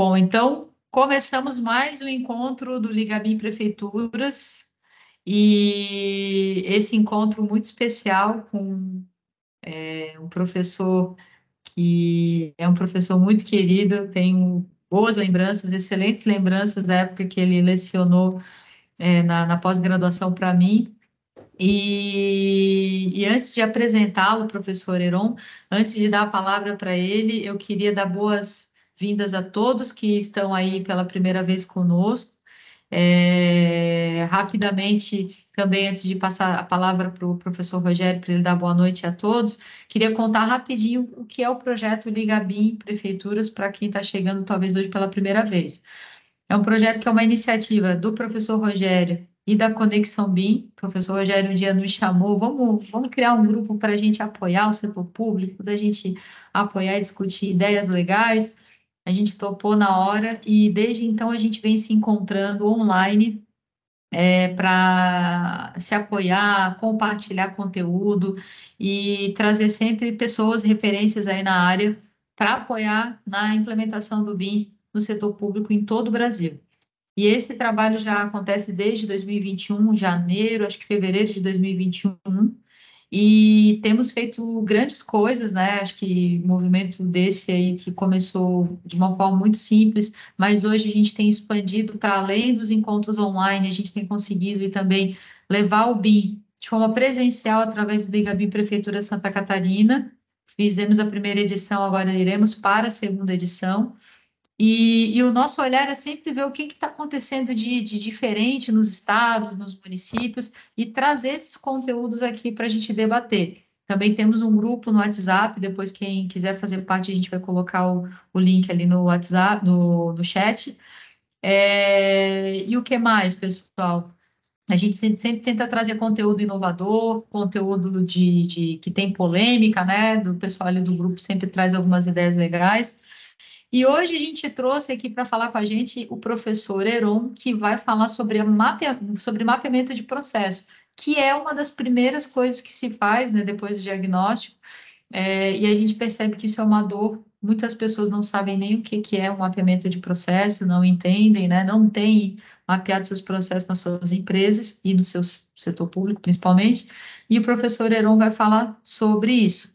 Bom, então começamos mais um encontro do Ligabim Prefeituras e esse encontro muito especial com é, um professor que é um professor muito querido, tenho boas lembranças, excelentes lembranças da época que ele lecionou é, na, na pós-graduação para mim. E, e, antes de apresentá-lo, professor Heron, antes de dar a palavra para ele, eu queria dar boas-vindas a todos que estão aí pela primeira vez conosco. É, rapidamente, também antes de passar a palavra para o professor Rogério, para ele dar boa noite a todos, queria contar rapidinho o que é o projeto Ligabim Prefeituras, para quem está chegando talvez hoje pela primeira vez. É um projeto que é uma iniciativa do professor Rogério e da Conexão BIM. O professor Rogério um dia nos chamou, vamos, vamos criar um grupo para a gente apoiar o setor público, da gente apoiar e discutir ideias legais. A gente topou na hora e desde então a gente vem se encontrando online é, para se apoiar, compartilhar conteúdo e trazer sempre pessoas, referências aí na área para apoiar na implementação do BIM no setor público em todo o Brasil. E esse trabalho já acontece desde 2021, janeiro, acho que fevereiro de 2021, e temos feito grandes coisas, né? Acho que movimento desse aí que começou de uma forma muito simples, mas hoje a gente tem expandido para além dos encontros online, a gente tem conseguido e também levar o BIM de forma presencial através do Liga BIM Prefeitura Santa Catarina. Fizemos a primeira edição, agora iremos para a segunda edição. E, e, o nosso olhar é sempre ver o que está acontecendo de, de, diferente nos estados, nos municípios, e trazer esses conteúdos aqui para a gente debater. Também temos um grupo no WhatsApp, depois quem quiser fazer parte, a gente vai colocar o, o link ali no WhatsApp, no, no chat. É, e o que mais, pessoal? A gente sempre, tenta trazer conteúdo inovador, conteúdo de, de, que tem polêmica, né? Do pessoal ali do grupo sempre traz algumas ideias legais. E hoje a gente trouxe aqui para falar com a gente o professor Heron, que vai falar sobre, sobre mapeamento de processo, que é uma das primeiras coisas que se faz né, depois do diagnóstico, é, e a gente percebe que isso é uma dor. Muitas pessoas não sabem nem o que, que é um mapeamento de processo, não entendem, né, não têm mapeado seus processos nas suas empresas e no seu setor público, principalmente, e o professor Heron vai falar sobre isso.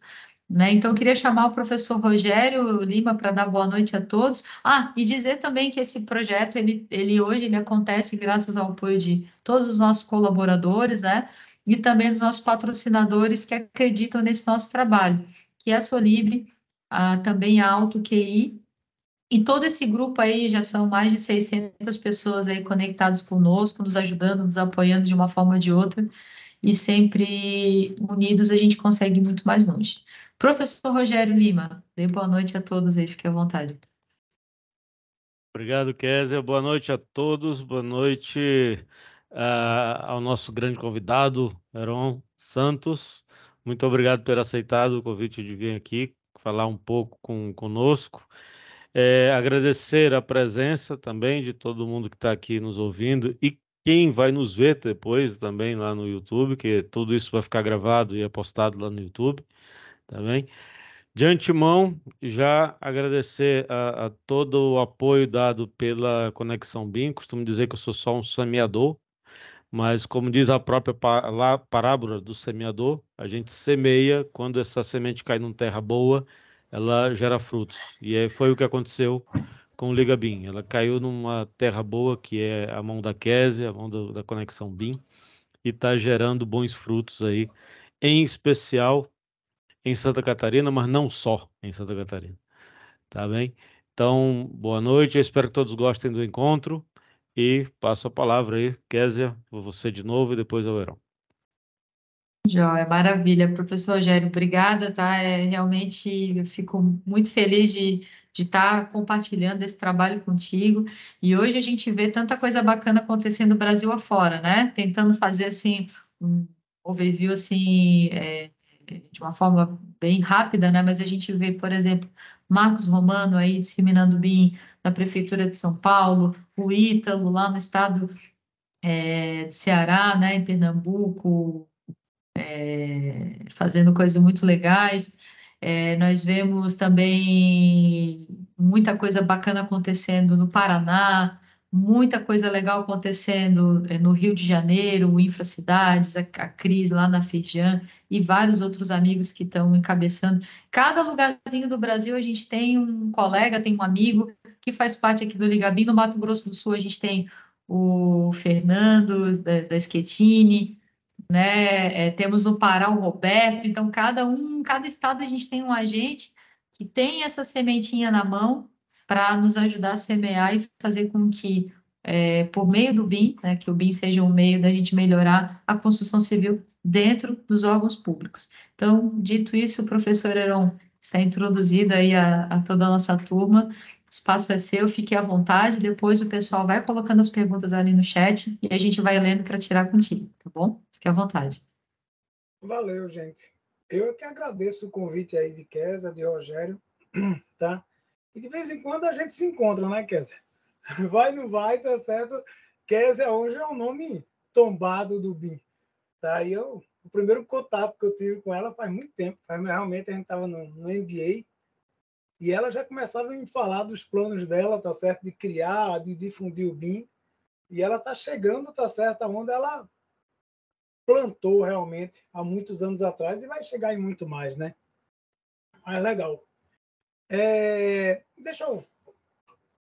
Né? Então, eu queria chamar o professor Rogério Lima para dar boa noite a todos. Ah, e dizer também que esse projeto, ele, ele hoje ele acontece graças ao apoio de todos os nossos colaboradores, né? E também dos nossos patrocinadores que acreditam nesse nosso trabalho, que é a Solibre, a, também a Auto QI, e todo esse grupo aí, já são mais de 600 pessoas aí conectadas conosco, nos ajudando, nos apoiando de uma forma ou de outra, e sempre unidos a gente consegue muito mais longe. Professor Rogério Lima, dê boa noite a todos aí, fique à vontade. Obrigado, Kézia. Boa noite a todos. Boa noite uh, ao nosso grande convidado, Heron Santos. Muito obrigado por ter aceitado o convite de vir aqui falar um pouco com, conosco. É, agradecer a presença também de todo mundo que está aqui nos ouvindo e quem vai nos ver depois também lá no YouTube, que tudo isso vai ficar gravado e é postado lá no YouTube tá bem? De antemão, já agradecer a, a, todo o apoio dado pela Conexão BIM. Costumo dizer que eu sou só um semeador, mas como diz a própria parábola do semeador, a gente semeia, quando essa semente cai numa terra boa, ela gera frutos. E foi o que aconteceu com o Liga BIM. Ela caiu numa terra boa, que é a mão da Kézia, a mão do, da Conexão BIM, e está gerando bons frutos aí, em especial em Santa Catarina, mas não só em Santa Catarina. Tá bem? Então, boa noite, eu espero que todos gostem do encontro e passo a palavra aí, Késia, você de novo e depois ao Verão. Joia, maravilha. Professor Rogério, obrigada, tá? É, realmente eu fico muito feliz de, de estar compartilhando esse trabalho contigo. E hoje a gente vê tanta coisa bacana acontecendo no Brasil afora, né? Tentando fazer, assim, um overview, assim, é, de uma forma bem rápida, né? Mas a gente vê, por exemplo, Marcos Romano aí disseminando BIM na Prefeitura de São Paulo, o Ítalo lá no estado é, do Ceará, né, em Pernambuco, é, fazendo coisas muito legais. É, nós vemos também muita coisa bacana acontecendo no Paraná, muita coisa legal acontecendo eh, no Rio de Janeiro, o Infracidades, a, a Cris lá na Feijão e vários outros amigos que estão encabeçando. Cada lugarzinho do Brasil a gente tem um colega, tem um amigo que faz parte aqui do Ligabim. No Mato Grosso do Sul a gente tem o Fernando da, da Schettini, né? É, temos no Pará o Roberto. Então cada um, cada estado a gente tem um agente que tem essa sementinha na mão para nos ajudar a semear e fazer com que, é, por meio do BIM, né, que o BIM seja um meio da gente melhorar a construção civil dentro dos órgãos públicos. Então, dito isso, o professor Heron está introduzido aí a, a toda a nossa turma. O espaço é seu, fique à vontade. Depois o pessoal vai colocando as perguntas ali no chat e a gente vai lendo para tirar contigo, tá bom? Fique à vontade. Valeu, gente. Eu que agradeço o convite aí de Kézia, de Rogério, tá? E de vez em quando a gente se encontra, né, Kézia? Vai, não vai, tá certo? Kézia hoje é o um nome tombado do BIM. Tá? Eu, o primeiro contato que eu tive com ela faz muito tempo. Faz, realmente a gente estava no, no MBA e ela já começava a me falar dos planos dela, tá certo? De criar, de difundir o BIM. E ela está chegando, tá certo? Onde ela plantou realmente há muitos anos atrás e vai chegar em muito mais, né? Mas legal. É, deixa eu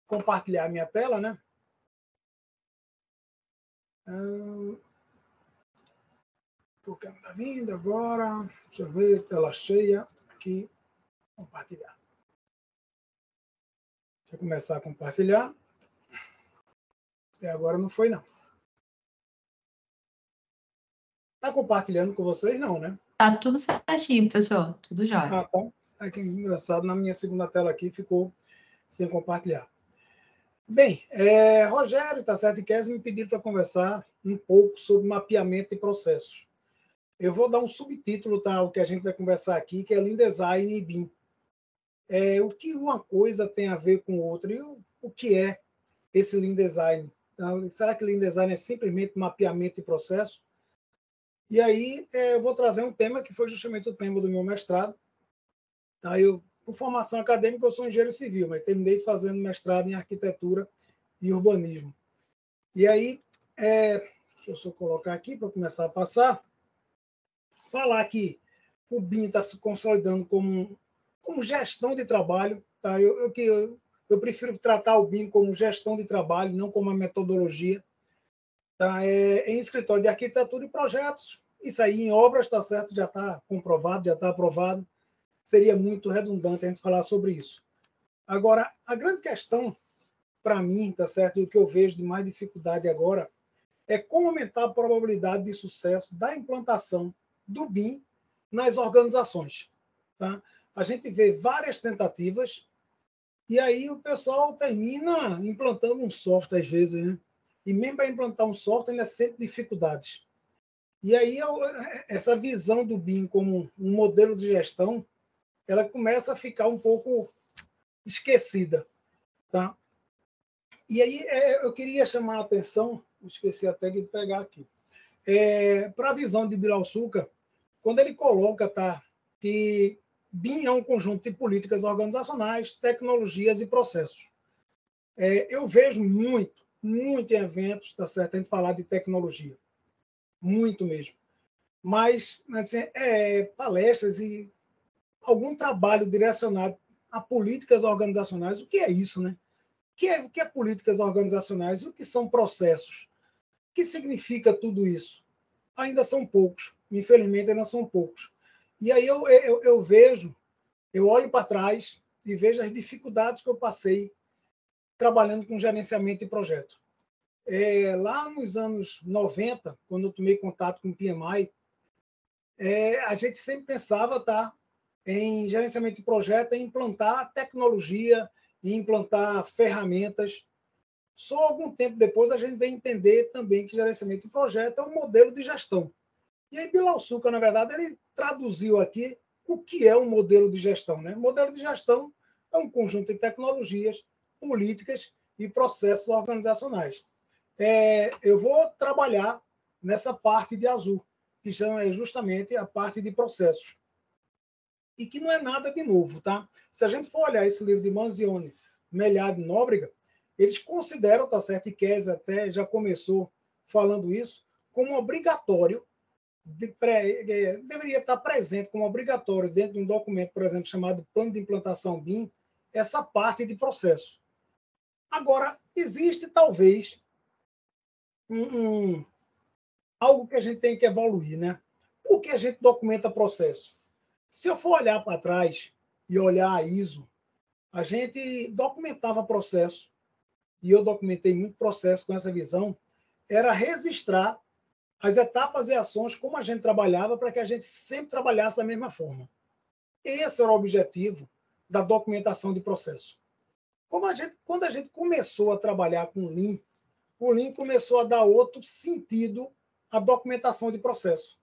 compartilhar a minha tela, né? Hum, o está vindo agora. Deixa eu ver, tela cheia. Aqui, compartilhar. Deixa eu começar a compartilhar. Até agora não foi, não. Está compartilhando com vocês, não, né? Tá tudo certinho, pessoal. Tudo já. Ah, tá. É que engraçado, na minha segunda tela aqui ficou sem compartilhar. Bem, é, Rogério, tá certo, e Kes me pediram para conversar um pouco sobre mapeamento de processos. Eu vou dar um subtítulo, tá, o que a gente vai conversar aqui, que é Lean Design e BIM. É, o que uma coisa tem a ver com outra e o, o que é esse Lean Design? Então, será que Lean Design é simplesmente mapeamento de processo? E aí é, eu vou trazer um tema que foi justamente o tema do meu mestrado, Tá? Eu, por formação acadêmica, eu sou engenheiro civil, mas terminei fazendo mestrado em arquitetura e urbanismo. E aí, é, deixa eu só colocar aqui para começar a passar, falar que o BIM está se consolidando como, como gestão de trabalho. Tá? Eu, eu, eu, eu prefiro tratar o BIM como gestão de trabalho, não como uma metodologia. Tá? É, em escritório de arquitetura e projetos, isso aí em obras está certo, já está comprovado, já está aprovado seria muito redundante a gente falar sobre isso. Agora, a grande questão para mim, tá certo, e o que eu vejo de mais dificuldade agora é como aumentar a probabilidade de sucesso da implantação do BIM nas organizações. Tá? A gente vê várias tentativas e aí o pessoal termina implantando um software às vezes, né? E mesmo para implantar um software ainda sente dificuldades. E aí essa visão do BIM como um modelo de gestão ela começa a ficar um pouco esquecida. Tá? E aí é, eu queria chamar a atenção, esqueci até de pegar aqui, é, para a visão de Bilal Suca, quando ele coloca tá, que BIM é um conjunto de políticas organizacionais, tecnologias e processos. É, eu vejo muito, muito em eventos, tá certo, a gente falar de tecnologia. Muito mesmo. Mas assim, é, palestras e algum trabalho direcionado a políticas organizacionais. O que é isso, né? O que é, o que é políticas organizacionais e o que são processos? O que significa tudo isso? Ainda são poucos, infelizmente ainda são poucos. E aí eu, eu, eu vejo, eu olho para trás e vejo as dificuldades que eu passei trabalhando com gerenciamento de projeto. É, lá nos anos 90, quando eu tomei contato com o PMI, é, a gente sempre pensava, tá, em gerenciamento de projeto é implantar tecnologia e implantar ferramentas. Só algum tempo depois a gente vem entender também que gerenciamento de projeto é um modelo de gestão. E aí Bilal Suca, na verdade, ele traduziu aqui o que é um modelo de gestão. Né? Modelo de gestão é um conjunto de tecnologias, políticas e processos organizacionais. É, eu vou trabalhar nessa parte de azul, que é justamente a parte de processos e que não é nada de novo, tá? Se a gente for olhar esse livro de Manzioni, Melhado e Nóbrega, eles consideram, tá certo, e Kese até já começou falando isso, como obrigatório, de pré, é, deveria estar presente como obrigatório dentro de um documento, por exemplo, chamado Plano de Implantação BIM, essa parte de processo. Agora, existe talvez um, um, algo que a gente tem que evoluir, né? Por que a gente documenta processo? Se eu for olhar para trás e olhar a ISO, a gente documentava processo, e eu documentei muito processo com essa visão, era registrar as etapas e ações como a gente trabalhava para que a gente sempre trabalhasse da mesma forma. Esse era o objetivo da documentação de processo. Como a gente, quando a gente começou a trabalhar com Lean, o Lean começou a dar outro sentido à documentação de processo.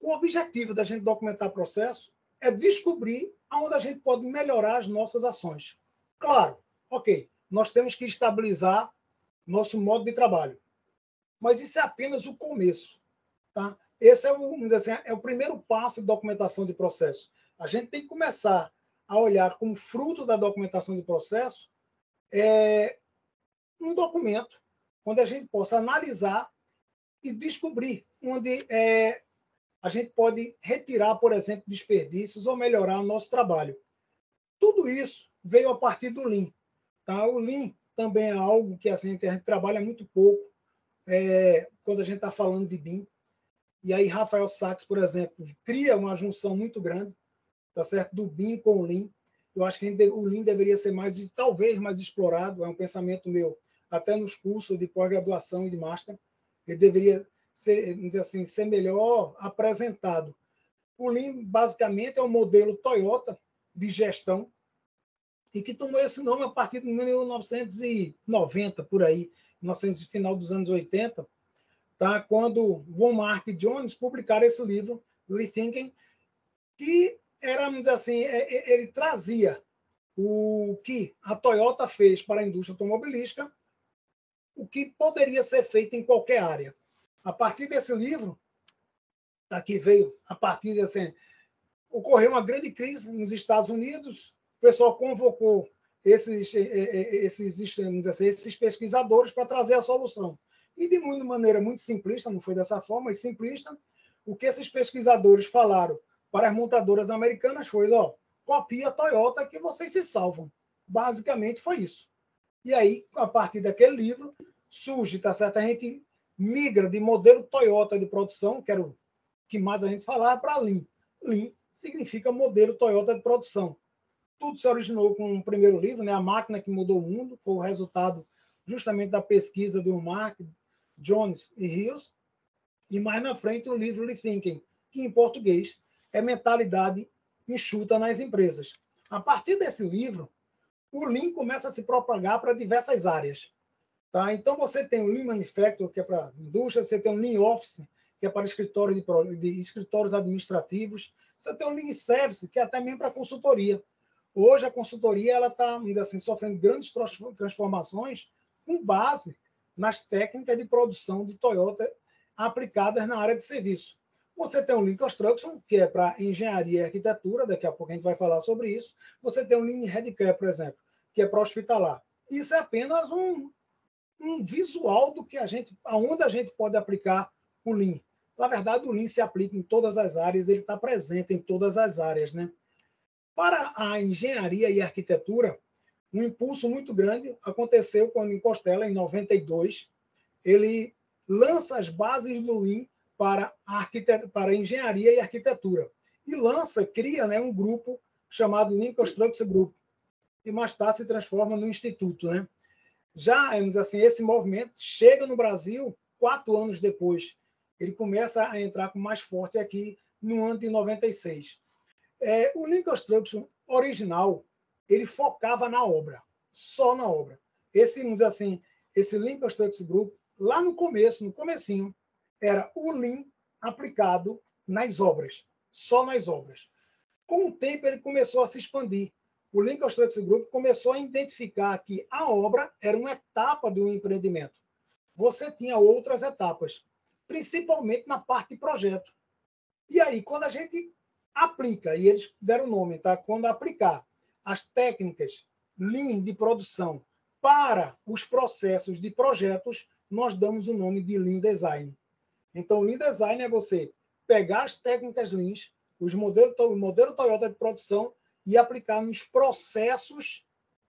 O objetivo da gente documentar processo é descobrir aonde a gente pode melhorar as nossas ações. Claro, ok, nós temos que estabilizar nosso modo de trabalho. Mas isso é apenas o começo. Tá? Esse é o, assim, é o primeiro passo de documentação de processo. A gente tem que começar a olhar como fruto da documentação de processo é, um documento onde a gente possa analisar e descobrir onde é, a gente pode retirar, por exemplo, desperdícios ou melhorar o nosso trabalho. Tudo isso veio a partir do Lean. Tá? O Lean também é algo que assim, a gente trabalha muito pouco é, quando a gente está falando de BIM. E aí, Rafael Sachs, por exemplo, cria uma junção muito grande tá certo? do BIM com o Lean. Eu acho que o Lean deveria ser mais, talvez, mais explorado. É um pensamento meu, até nos cursos de pós-graduação e de master. Ele deveria ser, dizer assim, ser melhor apresentado. O Lean, basicamente, é um modelo Toyota de gestão e que tomou esse nome a partir de 1990, por aí, no final dos anos 80, tá? quando Von Mark e Jones publicaram esse livro, Rethinking, que era, vamos dizer assim, é, é, ele trazia o que a Toyota fez para a indústria automobilística, o que poderia ser feito em qualquer área. A partir desse livro, aqui veio, a partir desse, ocorreu uma grande crise nos Estados Unidos, o pessoal convocou esses, é, é, é, esses, assim, esses pesquisadores para trazer a solução. E de uma maneira muito simplista, não foi dessa forma, mas simplista, o que esses pesquisadores falaram para as montadoras americanas foi: ó, copia a Toyota que vocês se salvam. Basicamente foi isso. E aí, a partir daquele livro, surge, tá certo? A gente migra de modelo Toyota de produção, que era o que mais a gente falava, para Lean. Lean significa modelo Toyota de produção tudo se originou com o primeiro livro, né? A Máquina que Mudou o Mundo, foi o resultado justamente da pesquisa do Mark, Jones e Rios. E mais na frente o livro Rethinking, que em português é Mentalidade Enxuta nas Empresas. A partir desse livro, o Lean começa a se propagar para diversas áreas. Tá? Então, você tem o Lean Manufacturing, que é para indústria, você tem o Lean Office, que é para escritórios, de, de escritórios administrativos, você tem o Lean Service, que é até mesmo para consultoria. Hoje a consultoria ela está assim sofrendo grandes transformações com base nas técnicas de produção de Toyota aplicadas na área de serviço. Você tem o Lean Construction, que é para engenharia e arquitetura, daqui a pouco a gente vai falar sobre isso. Você tem o Lean Headcare, por exemplo, que é para hospitalar. Isso é apenas um, um visual do que a gente, aonde a gente pode aplicar o Lean. Na verdade, o Lean se aplica em todas as áreas, ele está presente em todas as áreas, né? Para a engenharia e arquitetura, um impulso muito grande aconteceu quando em Costela, em 92, ele lança as bases do Lean para para engenharia e arquitetura. E lança, cria né, um grupo chamado Lean Construction Group, e mais tarde se transforma no instituto. Né? Já, assim, esse movimento chega no Brasil quatro anos depois. Ele começa a entrar com mais forte aqui no ano de 96. É, o Lean Construction original, ele focava na obra, só na obra. Esse, vamos dizer assim, esse Lean Construction Group, lá no começo, no comecinho, era o Lean aplicado nas obras, só nas obras. Com o tempo, ele começou a se expandir. O Lean Construction Group começou a identificar que a obra era uma etapa do empreendimento. Você tinha outras etapas, principalmente na parte de projeto. E aí, quando a gente aplica, e eles deram o nome, tá? Quando aplicar as técnicas Lean de produção para os processos de projetos, nós damos o nome de Lean Design. Então, Lean Design é você pegar as técnicas Lean, os modelos, o modelo Toyota de produção e aplicar nos processos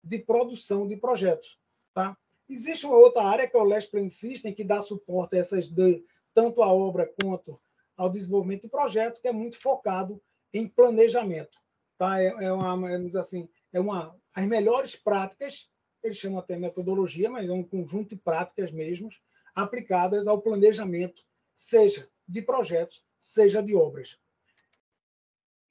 de produção de projetos. Tá? Existe uma outra área que é o Last Plan System, que dá suporte a essas de, tanto à obra quanto ao desenvolvimento de projetos, que é muito focado em planejamento. Tá? É, é uma, é, assim, é uma as melhores práticas, eles chamam até metodologia, mas é um conjunto de práticas mesmo, aplicadas ao planejamento, seja de projetos, seja de obras.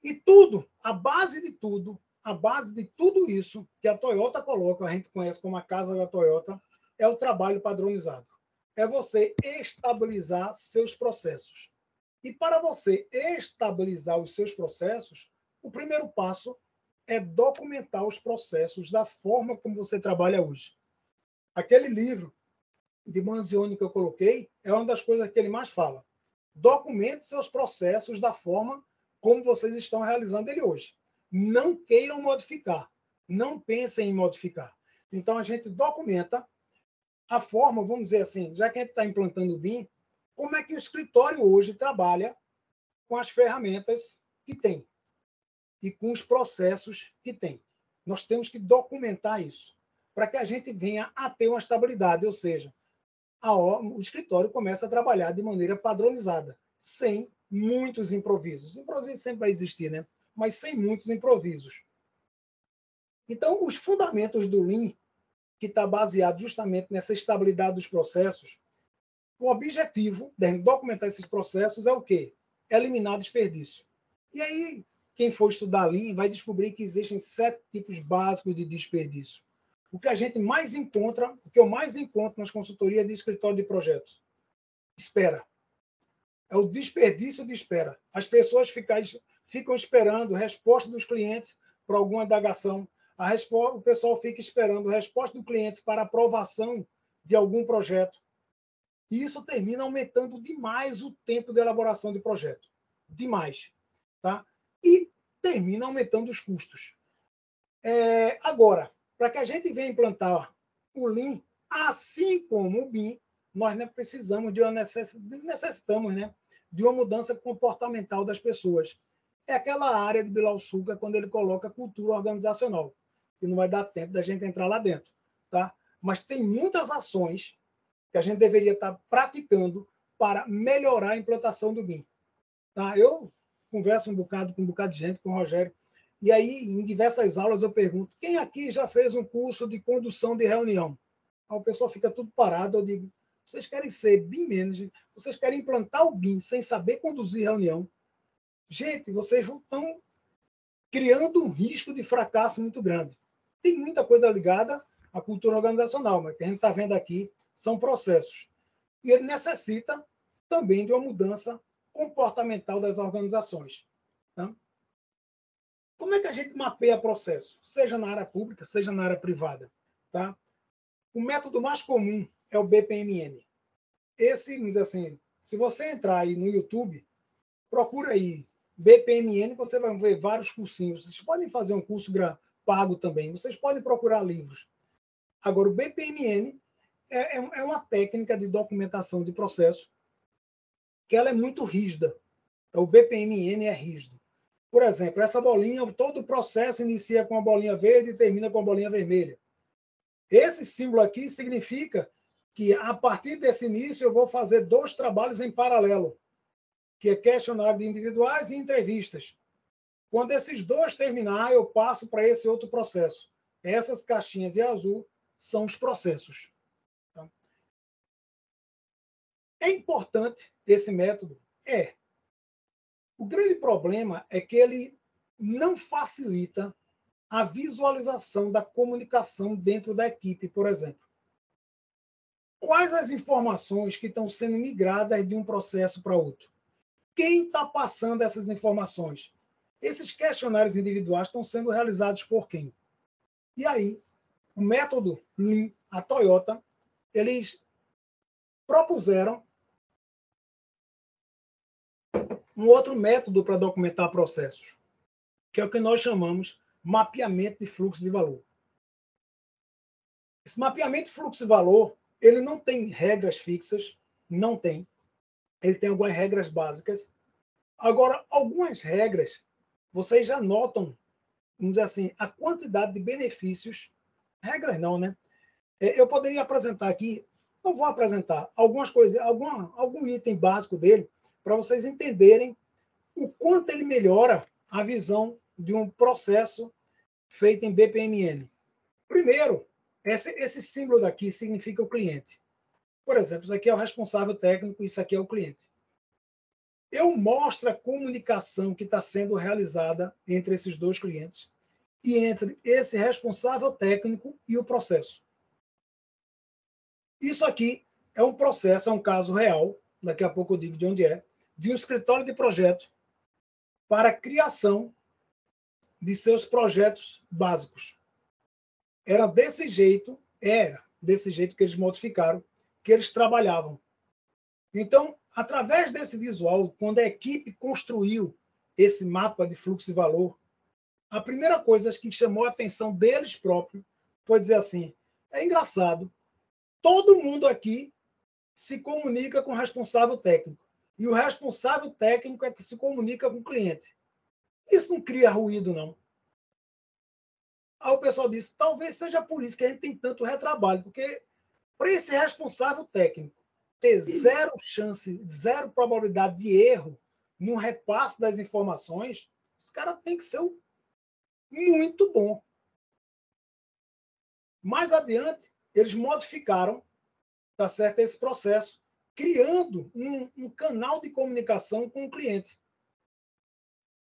E tudo, a base de tudo, a base de tudo isso que a Toyota coloca, a gente conhece como a casa da Toyota, é o trabalho padronizado. É você estabilizar seus processos. E para você estabilizar os seus processos, o primeiro passo é documentar os processos da forma como você trabalha hoje. Aquele livro de Manzioni que eu coloquei é uma das coisas que ele mais fala. Documente seus processos da forma como vocês estão realizando ele hoje. Não queiram modificar. Não pensem em modificar. Então, a gente documenta a forma, vamos dizer assim, já que a gente está implantando o BIM, como é que o escritório hoje trabalha com as ferramentas que tem e com os processos que tem. Nós temos que documentar isso para que a gente venha a ter uma estabilidade, ou seja, a, o escritório começa a trabalhar de maneira padronizada, sem muitos improvisos. Improviso sempre vai existir, né? Mas sem muitos improvisos. Então, os fundamentos do Lean, que está baseado justamente nessa estabilidade dos processos, o objetivo de documentar esses processos é o quê? Eliminar desperdício. E aí, quem for estudar Lean vai descobrir que existem sete tipos básicos de desperdício. O que a gente mais encontra, o que eu mais encontro nas consultorias de escritório de projetos, espera é o desperdício de espera. As pessoas ficam, ficam esperando resposta dos clientes para alguma indagação. Resposta, o pessoal fica esperando resposta do cliente para aprovação de algum projeto. E isso termina aumentando demais o tempo de elaboração de projeto. Demais. Tá? E termina aumentando os custos. É, agora, para que a gente venha implantar o Lean, assim como o BIM, nós né, precisamos de uma necessitamos né, de uma mudança comportamental das pessoas. É aquela área de Bilal quando ele coloca cultura organizacional. E não vai dar tempo da gente entrar lá dentro. Tá? Mas tem muitas ações que a gente deveria estar praticando para melhorar a implantação do BIM. Tá? Eu converso um bocado com um bocado de gente, com o Rogério, e aí, em diversas aulas, eu pergunto: quem aqui já fez um curso de condução de reunião? O pessoal fica tudo parado. Eu digo: vocês querem ser BIM manager, vocês querem implantar o BIM sem saber conduzir reunião. Gente, vocês estão criando um risco de fracasso muito grande. Tem muita coisa ligada à cultura organizacional, mas o que a gente está vendo aqui são processos. E ele necessita também de uma mudança comportamental das organizações. Tá? Como é que a gente mapeia processo? Seja na área pública, seja na área privada. Tá? O método mais comum é o BPMN. Esse, vamos dizer assim, se você entrar aí no YouTube, procura aí BPMN, você vai ver vários cursinhos. Vocês podem fazer um curso pago também. Vocês podem procurar livros. Agora, o BPMN é, é, é uma técnica de documentação de processo que ela é muito rígida. Então, o BPMN é rígido. Por exemplo, essa bolinha, todo o processo inicia com a bolinha verde e termina com a bolinha vermelha. Esse símbolo aqui significa que a partir desse início eu vou fazer dois trabalhos em paralelo, que é questionário de individuais e entrevistas. Quando esses dois terminar, eu passo para esse outro processo. Essas caixinhas em azul são os processos. Tá? É importante esse método? É. O grande problema é que ele não facilita a visualização da comunicação dentro da equipe, por exemplo. Quais as informações que estão sendo migradas de um processo para outro? Quem está passando essas informações? Esses questionários individuais estão sendo realizados por quem? E aí, o método Lean, a Toyota, eles propuseram um outro método para documentar processos, que é o que nós chamamos mapeamento de fluxo de valor. Esse mapeamento de fluxo de valor, ele não tem regras fixas, não tem. Ele tem algumas regras básicas. Agora, algumas regras, vocês já notam, vamos dizer assim, a quantidade de benefícios. Regras não, né? É, eu poderia apresentar aqui, não vou apresentar, algumas coisas, algum item básico dele, para vocês entenderem o quanto ele melhora a visão de um processo feito em BPMN. Primeiro, esse, esse símbolo daqui significa o cliente. Por exemplo, isso aqui é o responsável técnico, isso aqui é o cliente. Eu mostro a comunicação que está sendo realizada entre esses dois clientes e entre esse responsável técnico e o processo. Isso aqui é um processo, é um caso real, daqui a pouco eu digo de onde é, de um escritório de projeto para a criação de seus projetos básicos. Era desse jeito, era desse jeito que eles modificaram, que eles trabalhavam. Então, através desse visual, quando a equipe construiu esse mapa de fluxo de valor, a primeira coisa que chamou a atenção deles próprios foi dizer assim: é engraçado, todo mundo aqui se comunica com o responsável técnico. E o responsável técnico é que se comunica com o cliente. Isso não cria ruído, não. Aí o pessoal disse: talvez seja por isso que a gente tem tanto retrabalho, porque para esse responsável técnico ter zero chance, zero probabilidade de erro no repasse das informações, esse cara tem que ser muito bom. Mais adiante, eles modificaram tá certo, esse processo, criando um, um canal de comunicação com o cliente.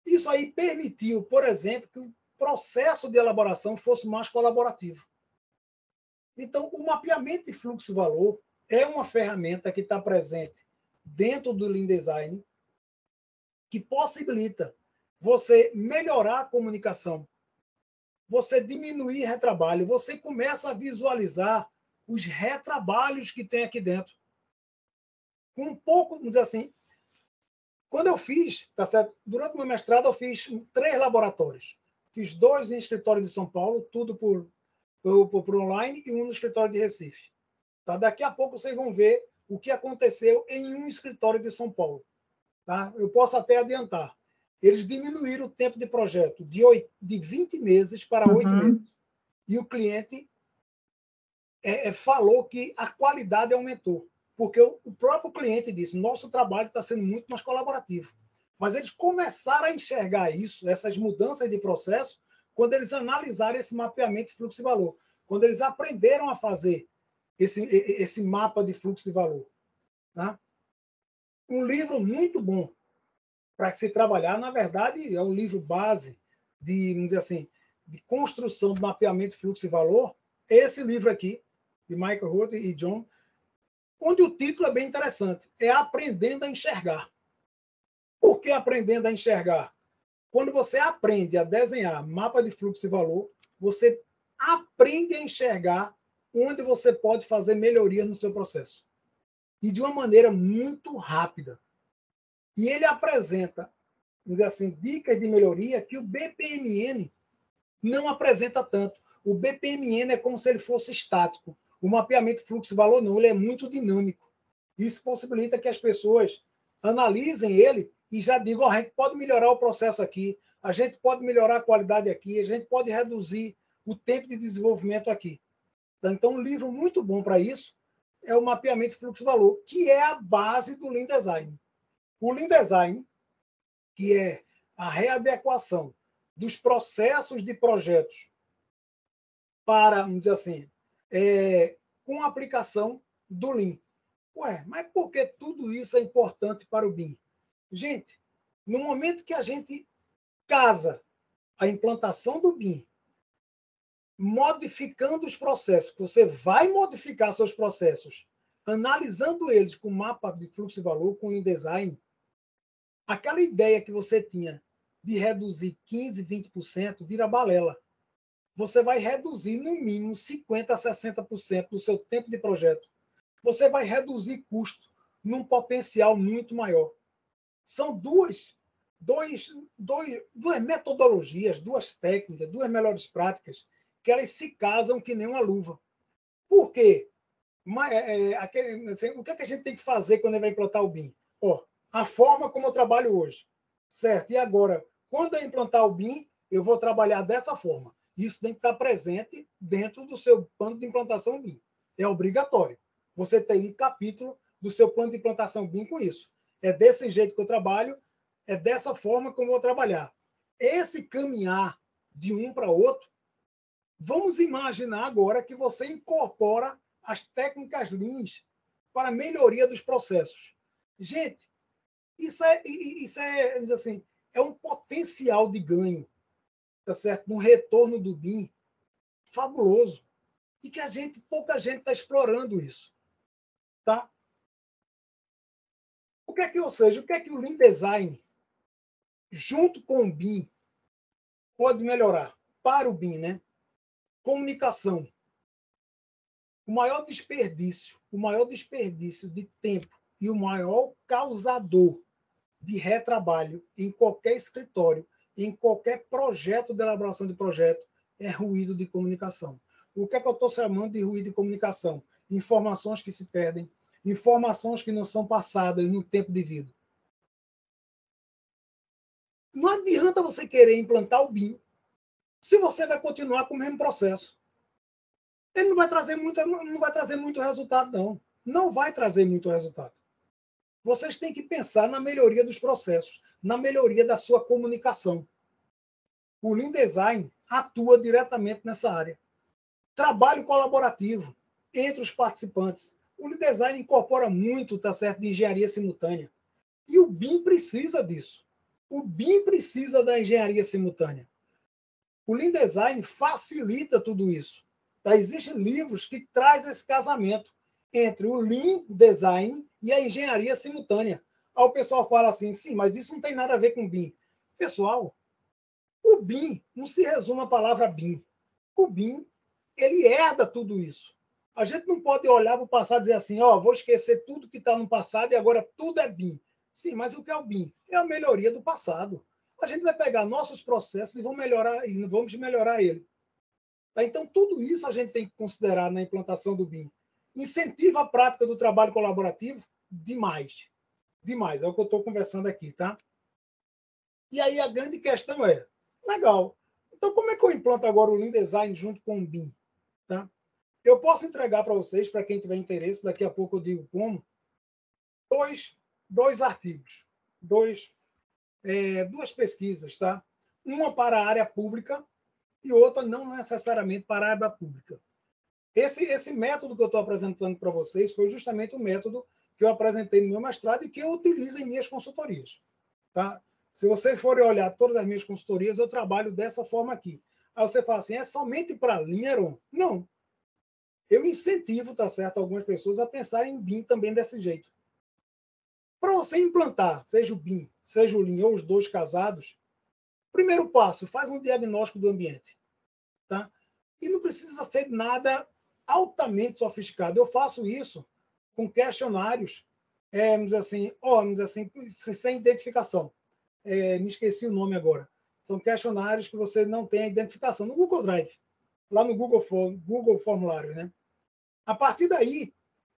Isso aí permitiu, por exemplo, que o processo de elaboração fosse mais colaborativo. Então, o mapeamento de fluxo-valor é uma ferramenta que está presente dentro do Lean Design que possibilita você melhorar a comunicação, você diminuir retrabalho, você começa a visualizar os retrabalhos que tem aqui dentro. Um pouco, vamos dizer assim, quando eu fiz, tá certo? Durante o meu mestrado, eu fiz três laboratórios. Fiz dois em escritório de São Paulo, tudo por, por, por online, e um no escritório de Recife. Tá? Daqui a pouco vocês vão ver o que aconteceu em um escritório de São Paulo. Tá? Eu posso até adiantar. Eles diminuíram o tempo de projeto de, 8, de 20 meses para 8 uhum. meses. E o cliente é, é, falou que a qualidade aumentou. Porque o, o próprio cliente disse: nosso trabalho está sendo muito mais colaborativo. Mas eles começaram a enxergar isso, essas mudanças de processo, quando eles analisaram esse mapeamento de fluxo de valor. Quando eles aprenderam a fazer esse, esse mapa de fluxo de valor. Tá? Um livro muito bom para se trabalhar, na verdade, é um livro base de, vamos dizer assim, de construção do mapeamento de fluxo de valor, é esse livro aqui, de Michael Roth e John, onde o título é bem interessante, é Aprendendo a Enxergar. Por que aprendendo a enxergar? Quando você aprende a desenhar mapa de fluxo de valor, você aprende a enxergar onde você pode fazer melhoria no seu processo. E de uma maneira muito rápida. E ele apresenta, assim, dicas de melhoria que o BPMN não apresenta tanto. O BPMN é como se ele fosse estático. O mapeamento fluxo-valor não, ele é muito dinâmico. Isso possibilita que as pessoas analisem ele e já digam, oh, a gente pode melhorar o processo aqui, a gente pode melhorar a qualidade aqui, a gente pode reduzir o tempo de desenvolvimento aqui. Então, um livro muito bom para isso é o mapeamento fluxo-valor, que é a base do Lean Design. O Lean Design, que é a readequação dos processos de projetos para, vamos dizer assim, é, com a aplicação do Lean. Ué, mas por que tudo isso é importante para o BIM? Gente, no momento que a gente casa a implantação do BIM modificando os processos, você vai modificar seus processos, analisando eles com mapa de fluxo de valor, com InDesign, aquela ideia que você tinha de reduzir 15%, 20% vira balela. Você vai reduzir no mínimo 50% a 60% do seu tempo de projeto. Você vai reduzir custo num potencial muito maior. São duas, dois, dois, duas metodologias, duas técnicas, duas melhores práticas que elas se casam que nem uma luva. Por quê? Mas, é, é assim, o que, é que a gente tem que fazer quando vai implantar o BIM? Ó, a forma como eu trabalho hoje, certo? E agora, quando eu implantar o BIM, eu vou trabalhar dessa forma. Isso tem que estar presente dentro do seu plano de implantação BIM. É obrigatório. Você tem um capítulo do seu plano de implantação BIM com isso. É desse jeito que eu trabalho, é dessa forma que eu vou trabalhar. Esse caminhar de um para outro, vamos imaginar agora que você incorpora as técnicas Leans para melhoria dos processos. Gente, isso é, isso é, assim, é um potencial de ganho, tá certo? Um retorno do BIM fabuloso. E que a gente, pouca gente está explorando isso. Tá? Que é que, ou seja, o que é que o Lean Design, junto com o BIM, pode melhorar? Para o BIM, né? Comunicação. O maior desperdício, o maior desperdício de tempo e o maior causador de retrabalho em qualquer escritório, em qualquer projeto de elaboração de projeto, é ruído de comunicação. O que é que eu estou chamando de ruído de comunicação? Informações que se perdem, informações que não são passadas no tempo devido. Não adianta você querer implantar o BIM se você vai continuar com o mesmo processo. Ele não vai trazer muito, não vai trazer muito resultado, não. Não vai trazer muito resultado. Vocês têm que pensar na melhoria dos processos, na melhoria da sua comunicação. O Lean Design atua diretamente nessa área. Trabalho colaborativo entre os participantes. O Design incorpora muito, tá certo, de engenharia simultânea. E o BIM precisa disso. O BIM precisa da engenharia simultânea. O Lean Design facilita tudo isso. Tá? Existem livros que trazem esse casamento entre o Lean Design e a engenharia simultânea. Aí o pessoal fala assim, sim, mas isso não tem nada a ver com BIM. Pessoal, o BIM não se resume à palavra BIM. O BIM, ele herda tudo isso. A gente não pode olhar para o passado e dizer assim, ó, vou esquecer tudo que está no passado e agora tudo é BIM. Sim, mas o que é o BIM? É a melhoria do passado. A gente vai pegar nossos processos e vamos melhorar, e vamos melhorar ele. Tá? Então, tudo isso a gente tem que considerar na implantação do BIM. Incentiva a prática do trabalho colaborativo demais. Demais. É o que eu estou conversando aqui, tá? E aí a grande questão é, legal, então como é que eu implanto agora o Lean Design junto com o BIM? Tá? Eu posso entregar para vocês, para quem tiver interesse, daqui a pouco eu digo como, dois, dois artigos, dois, é, duas pesquisas, tá? Uma para a área pública e outra não necessariamente para a área pública. Esse, esse método que eu estou apresentando para vocês foi justamente o método que eu apresentei no meu mestrado e que eu utilizo em minhas consultorias. Tá? Se vocês forem olhar todas as minhas consultorias, eu trabalho dessa forma aqui. Aí você fala assim, é somente para linha, Heron? Não. Eu incentivo, tá certo, algumas pessoas a pensarem em BIM também desse jeito. Para você implantar, seja o BIM, seja o Lean ou os dois casados, primeiro passo, faz um diagnóstico do ambiente. Tá? E não precisa ser nada altamente sofisticado. Eu faço isso com questionários, é, assim, ó, assim, sem identificação. É, me esqueci o nome agora. São questionários que você não tem a identificação no Google Drive, lá no Google, Google Formulário, né? A partir daí,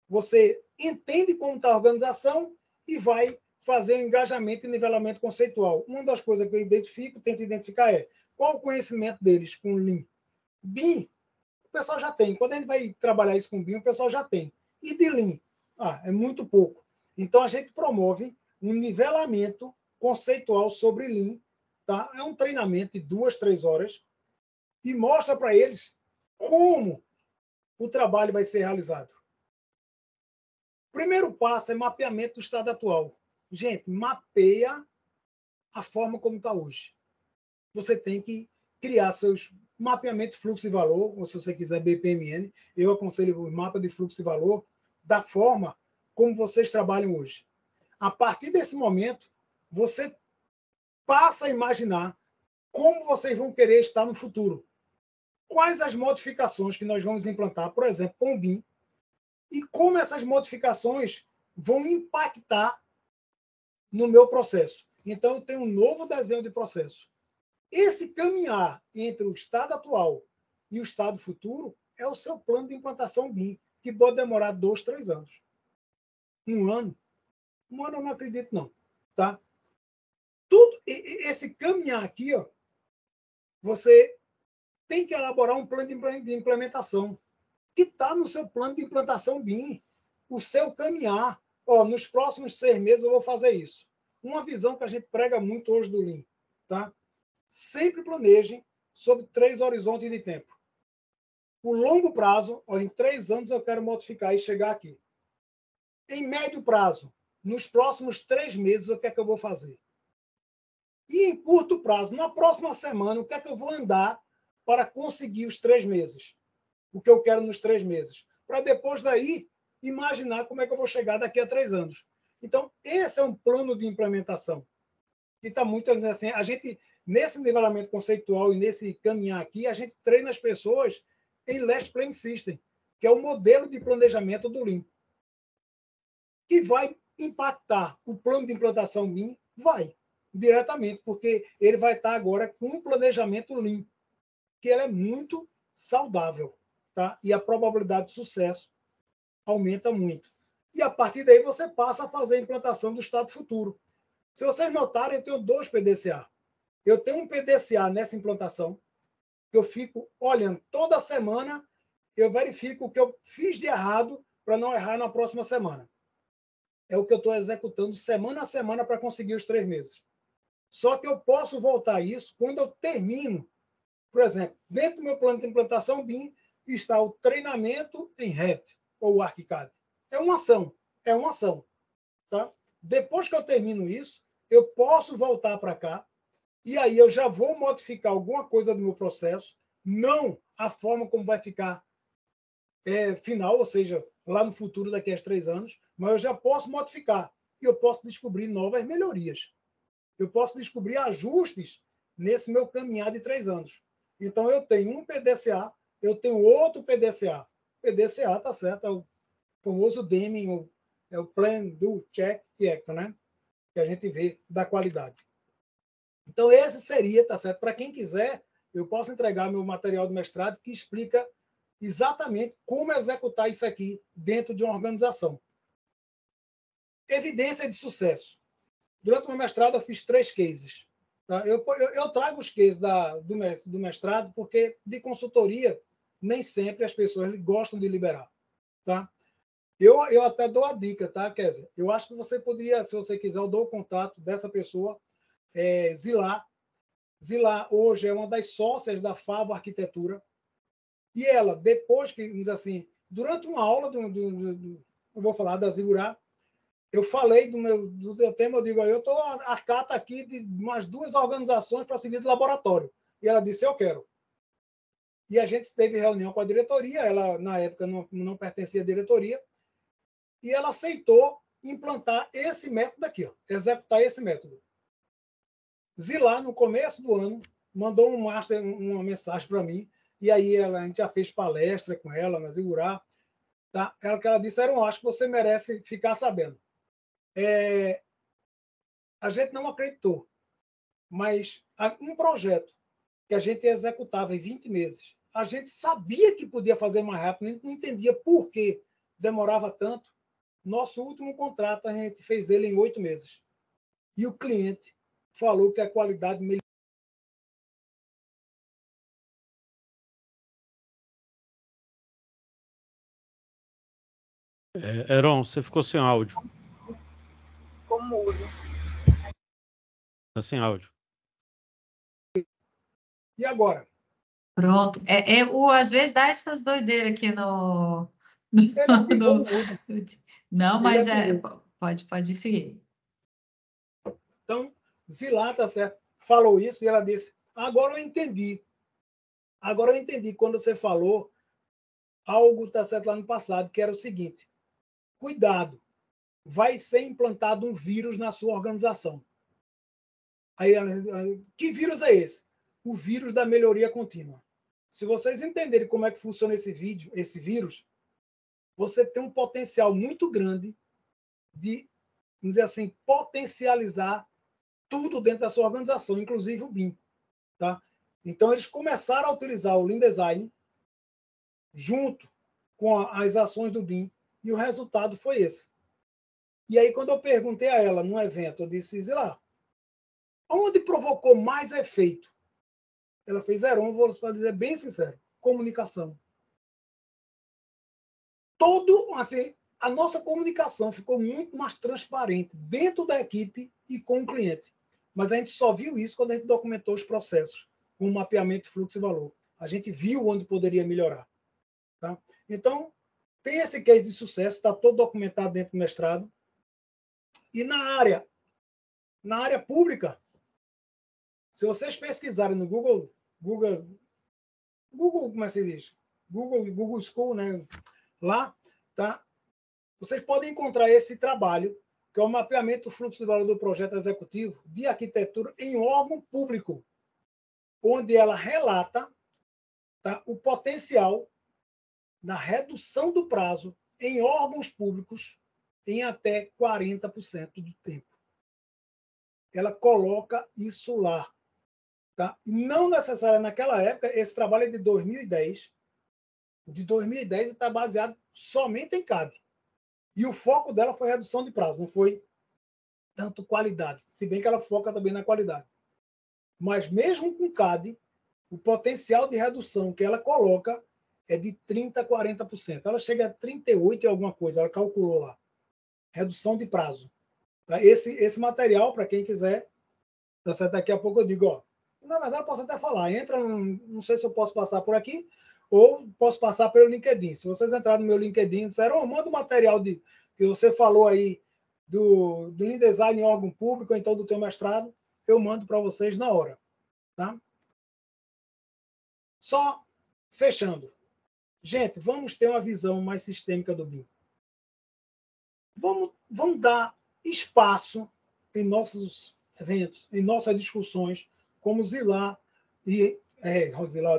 você entende como está a organização e vai fazer engajamento e nivelamento conceitual. Uma das coisas que eu identifico, tento identificar é qual o conhecimento deles com Lean. BIM, o pessoal já tem. Quando a gente vai trabalhar isso com BIM, o pessoal já tem. E de Lean? Ah, é muito pouco. Então, a gente promove um nivelamento conceitual sobre Lean. Tá? É um treinamento de duas, três horas e mostra para eles como o trabalho vai ser realizado. O primeiro passo é mapeamento do estado atual. Gente, mapeia a forma como está hoje. Você tem que criar seus mapeamento de fluxo de valor, ou se você quiser BPMN, eu aconselho o mapa de fluxo de valor da forma como vocês trabalham hoje. A partir desse momento, você passa a imaginar como vocês vão querer estar no futuro. Quais as modificações que nós vamos implantar, por exemplo, com o BIM, e como essas modificações vão impactar no meu processo. Então, eu tenho um novo desenho de processo. Esse caminhar entre o estado atual e o estado futuro é o seu plano de implantação BIM, que pode demorar dois, três anos. Um ano. Um ano eu não acredito, não. Tá? Tudo, esse caminhar aqui, ó, você tem que elaborar um plano de implementação que está no seu plano de implantação BIM, o seu caminhar. Ó, nos próximos seis meses eu vou fazer isso. Uma visão que a gente prega muito hoje do Lean. Tá? Sempre planejem sobre três horizontes de tempo. O longo prazo, ó, em três anos eu quero modificar e chegar aqui. Em médio prazo, nos próximos três meses, o que é que eu vou fazer? E em curto prazo, na próxima semana, o que é que eu vou andar para conseguir os três meses? O que eu quero nos três meses? Para depois daí imaginar como é que eu vou chegar daqui a três anos. Então, esse é um plano de implementação que está muito assim. A gente, nesse nivelamento conceitual e nesse caminhar aqui, a gente treina as pessoas em Last Plan System, que é o modelo de planejamento do Lean, que vai impactar o plano de implantação Lean? Vai diretamente, porque ele vai estar agora com um planejamento Lean, que ele é muito saudável, tá? E a probabilidade de sucesso aumenta muito. E a partir daí você passa a fazer a implantação do estado futuro. Se vocês notarem, eu tenho dois PDCA. Eu tenho um PDCA nessa implantação, que eu fico olhando toda semana, eu verifico o que eu fiz de errado para não errar na próxima semana. É o que eu estou executando semana a semana para conseguir os três meses. Só que eu posso voltar a isso quando eu termino. Por exemplo, dentro do meu plano de implantação BIM está o treinamento em Revit ou ArchiCAD. É uma ação, é uma ação. Tá? Depois que eu termino isso, eu posso voltar para cá e aí eu já vou modificar alguma coisa do meu processo, não a forma como vai ficar é, final, ou seja, lá no futuro, daqui a três anos, mas eu já posso modificar e eu posso descobrir novas melhorias eu posso descobrir ajustes nesse meu caminhar de três anos. Então, eu tenho um PDCA, eu tenho outro PDCA. PDCA, tá certo, é o famoso Deming, é o Plan, Do, Check e Act, né? Que a gente vê da qualidade. Então, esse seria, tá certo? Para quem quiser, eu posso entregar meu material de mestrado que explica exatamente como executar isso aqui dentro de uma organização. Evidência de sucesso. Durante o meu mestrado, eu fiz três cases. Tá? Eu, eu, eu, trago os cases da, do, do mestrado porque, de consultoria, nem sempre as pessoas gostam de liberar. Tá? Eu, eu até dou a dica, tá, Kézia? Eu acho que você poderia, se você quiser, eu dou o contato dessa pessoa, é, Zilá. Hoje é uma das sócias da Favo Arquitetura. E ela, depois que, diz assim, durante uma aula do, do, do eu vou falar da Zigurá, eu falei do meu, do meu tema, eu digo, eu estou a carta aqui de umas duas organizações para servir de laboratório. E ela disse, eu quero. E a gente teve reunião com a diretoria, ela na época não, não pertencia à diretoria, e ela aceitou implantar esse método aqui, ó, executar esse método. Zilá, no começo do ano, mandou um master, uma mensagem para mim, e aí ela, a gente já fez palestra com ela na Zigurá. Tá? Ela, que ela disse, um acho que você merece ficar sabendo é, a gente não acreditou, mas um projeto que a gente executava em 20 meses, a gente sabia que podia fazer mais rápido, não entendia por que demorava tanto. Nosso último contrato, a gente fez ele em oito meses. E o cliente falou que a qualidade melhorou. É, você ficou sem áudio mudo. Tá sem áudio. E agora? Pronto. É, é, o, às vezes dá essas doideiras aqui no. no, no não, mas é, pode, pode seguir. Então, Zilá, tá certo, falou isso e ela disse: agora eu entendi. Agora eu entendi quando você falou algo, tá certo, lá no passado, que era o seguinte: cuidado, vai ser implantado um vírus na sua organização. Aí, que vírus é esse? O vírus da melhoria contínua. Se vocês entenderem como é que funciona esse vídeo, esse vírus, você tem um potencial muito grande de, vamos dizer assim, potencializar tudo dentro da sua organização, inclusive o BIM, tá? Então eles começaram a utilizar o Lean Design junto com as ações do BIM, e o resultado foi esse. E aí, quando eu perguntei a ela num evento, eu disse, lá, onde provocou mais efeito? Ela fez, Heron, vou dizer bem sincero, comunicação. Todo, assim, a nossa comunicação ficou muito mais transparente dentro da equipe e com o cliente. Mas a gente só viu isso quando a gente documentou os processos, com o mapeamento de fluxo e valor. A gente viu onde poderia melhorar. Tá? Então, tem esse case de sucesso, está todo documentado dentro do mestrado. E na área, na área pública, se vocês pesquisarem no Google, Google, Google, como é que se diz? Google, Google School, né? Lá, tá? Vocês podem encontrar esse trabalho, que é o mapeamento do fluxo de valor do projeto executivo de arquitetura em órgão público, onde ela relata tá, o potencial na redução do prazo em órgãos públicos em até 40% do tempo. Ela coloca isso lá. Tá? Não necessariamente naquela época, esse trabalho é de 2010. De 2010 está baseado somente em CAD. E o foco dela foi redução de prazo, não foi tanto qualidade, se bem que ela foca também na qualidade. Mas mesmo com CAD, o potencial de redução que ela coloca é de 30% a 40%. Ela chega a 38% e alguma coisa, ela calculou lá. Redução de prazo. Tá? Esse, esse material, para quem quiser, tá certo? daqui a pouco eu digo, ó, na verdade eu posso até falar, entra, não sei se eu posso passar por aqui, ou posso passar pelo LinkedIn. Se vocês entrarem no meu LinkedIn disseram, oh, manda o material de, que você falou aí do, do Lean Design em órgão público, ou então do teu mestrado, eu mando para vocês na hora. Tá? Só fechando. Gente, vamos ter uma visão mais sistêmica do BIM. Vamos, vamos dar espaço em nossos eventos, em nossas discussões, como Zilar e. É,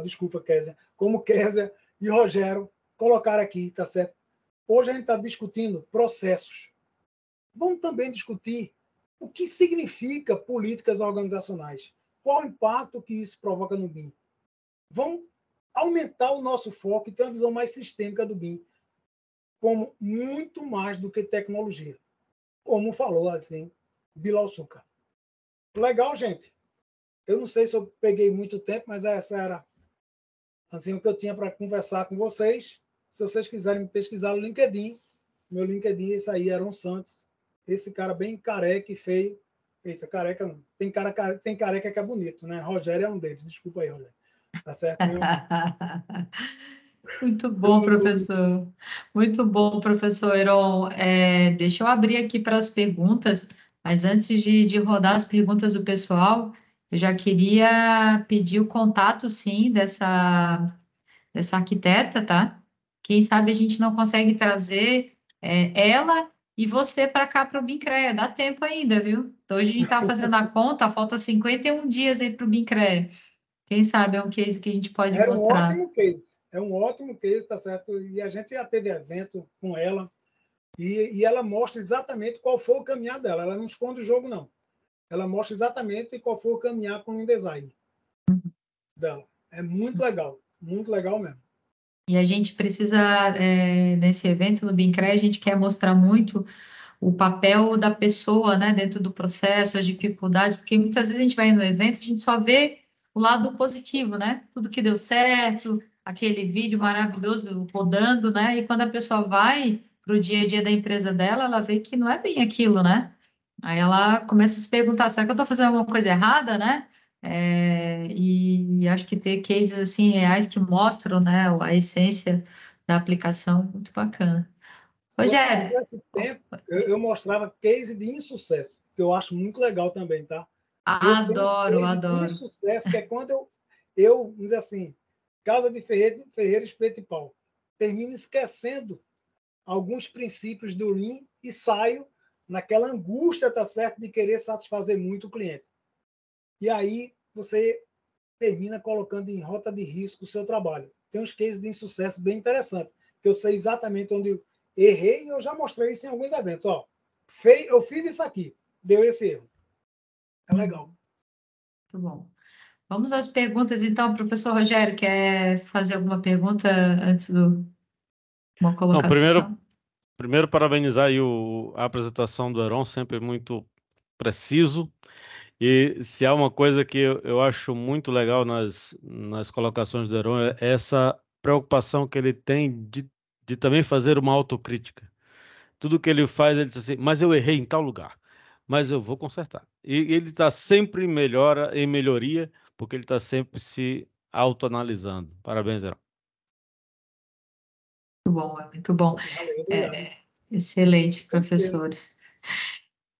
desculpa, Kézia. Como Kézia e Rogério colocaram aqui, tá certo? Hoje a gente está discutindo processos. Vamos também discutir o que significa políticas organizacionais. Qual o impacto que isso provoca no BIM? Vamos aumentar o nosso foco e ter uma visão mais sistêmica do BIM, como muito mais do que tecnologia. Como falou assim Bilal Suca. Legal, gente. Eu não sei se eu peguei muito tempo, mas essa era assim o que eu tinha para conversar com vocês. Se vocês quiserem pesquisar no LinkedIn, meu LinkedIn, esse aí era um Santos. Esse cara bem careca e feio. Eita, careca não. Tem, cara, tem careca que é bonito, né? Rogério é um deles. Desculpa aí, Rogério. Tá certo? Muito bom, professor. Muito bom, professor Heron. É, deixa eu abrir aqui para as perguntas, mas antes de, de rodar as perguntas do pessoal, eu já queria pedir o contato, sim, dessa, dessa arquiteta, tá? Quem sabe a gente não consegue trazer é, ela e você para cá para o BINCREA. Dá tempo ainda, viu? Então, hoje a gente está fazendo a conta, falta 51 dias aí para o BINCREA. Quem sabe é um case que a gente pode é mostrar. Um ótimo case. É um ótimo case, tá certo? E a gente já teve evento com ela e, e ela mostra exatamente qual foi o caminhar dela. Ela não esconde o jogo, não. Ela mostra exatamente qual foi o caminhar com o design dela. É muito Sim. legal. Muito legal mesmo. E a gente precisa, é, nesse evento no BINCRE, a gente quer mostrar muito o papel da pessoa, né, dentro do processo, as dificuldades, porque muitas vezes a gente vai no evento, a gente só vê o lado positivo, né? Tudo que deu certo, aquele vídeo maravilhoso rodando, né? E quando a pessoa vai para o dia a dia da empresa dela, ela vê que não é bem aquilo, né? Aí ela começa a se perguntar, será que eu estou fazendo alguma coisa errada, né? É, e acho que ter cases assim reais que mostram, né, a essência da aplicação, muito bacana. Rogério. Nesse tempo, eu, eu mostrava case de insucesso, que eu acho muito legal também, tá? Adoro, adoro. De sucesso, que é quando eu, eu, vamos dizer assim, Casa de Ferreira, Ferreira Espeto e Pau, termino esquecendo alguns princípios do Lean e saio naquela angústia, tá certo, de querer satisfazer muito o cliente. E aí você termina colocando em rota de risco o seu trabalho. Tem uns cases de insucesso bem interessantes, que eu sei exatamente onde eu errei e eu já mostrei isso em alguns eventos. Ó, eu fiz isso aqui, deu esse erro. É legal. Muito bom. Vamos às perguntas, então. Professor Rogério, quer fazer alguma pergunta antes do uma colocação? Não, primeiro, primeiro parabenizar aí o, a apresentação do Heron, sempre muito preciso. E se há uma coisa que eu, eu acho muito legal nas, nas colocações do Heron, é essa preocupação que ele tem de, de também fazer uma autocrítica. Tudo que ele faz, ele diz assim, mas eu errei em tal lugar, mas eu vou consertar. E ele está sempre em melhora, em melhoria, porque ele está sempre se autoanalisando. Parabéns, Heron. Muito bom, muito bom. É, é, excelente, professores.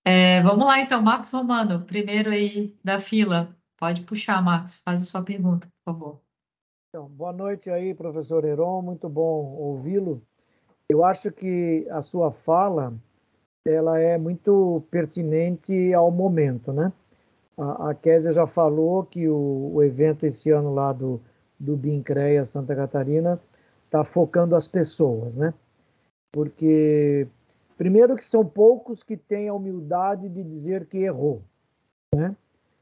É, vamos lá, então, Marcos Romano, primeiro aí da fila. Pode puxar, Marcos, faz a sua pergunta, por favor. Então, boa noite aí, professor Heron, muito bom ouvi-lo. Eu acho que a sua fala ela é muito pertinente ao momento, né? A, a Kézia já falou que o, o, evento esse ano lá do, do BINCREA Santa Catarina está focando as pessoas, né? Porque, primeiro, que são poucos que têm a humildade de dizer que errou, né?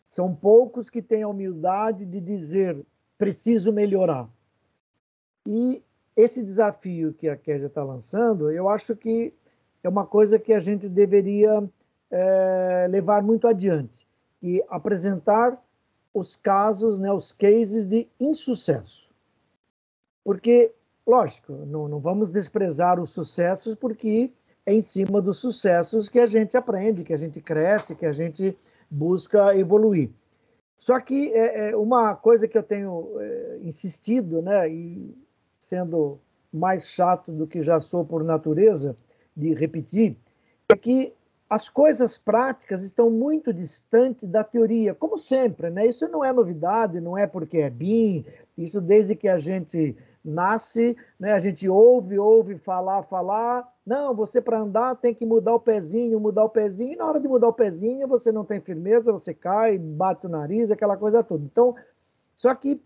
São poucos que têm a humildade de dizer preciso melhorar. E esse desafio que a Kézia está lançando, eu acho que é uma coisa que a gente deveria é, levar muito adiante e apresentar os casos, né, os cases de insucesso. Porque, lógico, não, não vamos desprezar os sucessos, porque é em cima dos sucessos que a gente aprende, que a gente cresce, que a gente busca evoluir. Só que é, é uma coisa que eu tenho é, insistido, né, e sendo mais chato do que já sou por natureza, de repetir, é que as coisas práticas estão muito distantes da teoria, como sempre, né? Isso não é novidade, não é porque é BIM, isso desde que a gente nasce, né? A gente ouve, ouve falar, falar. Não, você para andar tem que mudar o pezinho, mudar o pezinho, e na hora de mudar o pezinho você não tem firmeza, você cai, bate o nariz, aquela coisa toda. Então, só que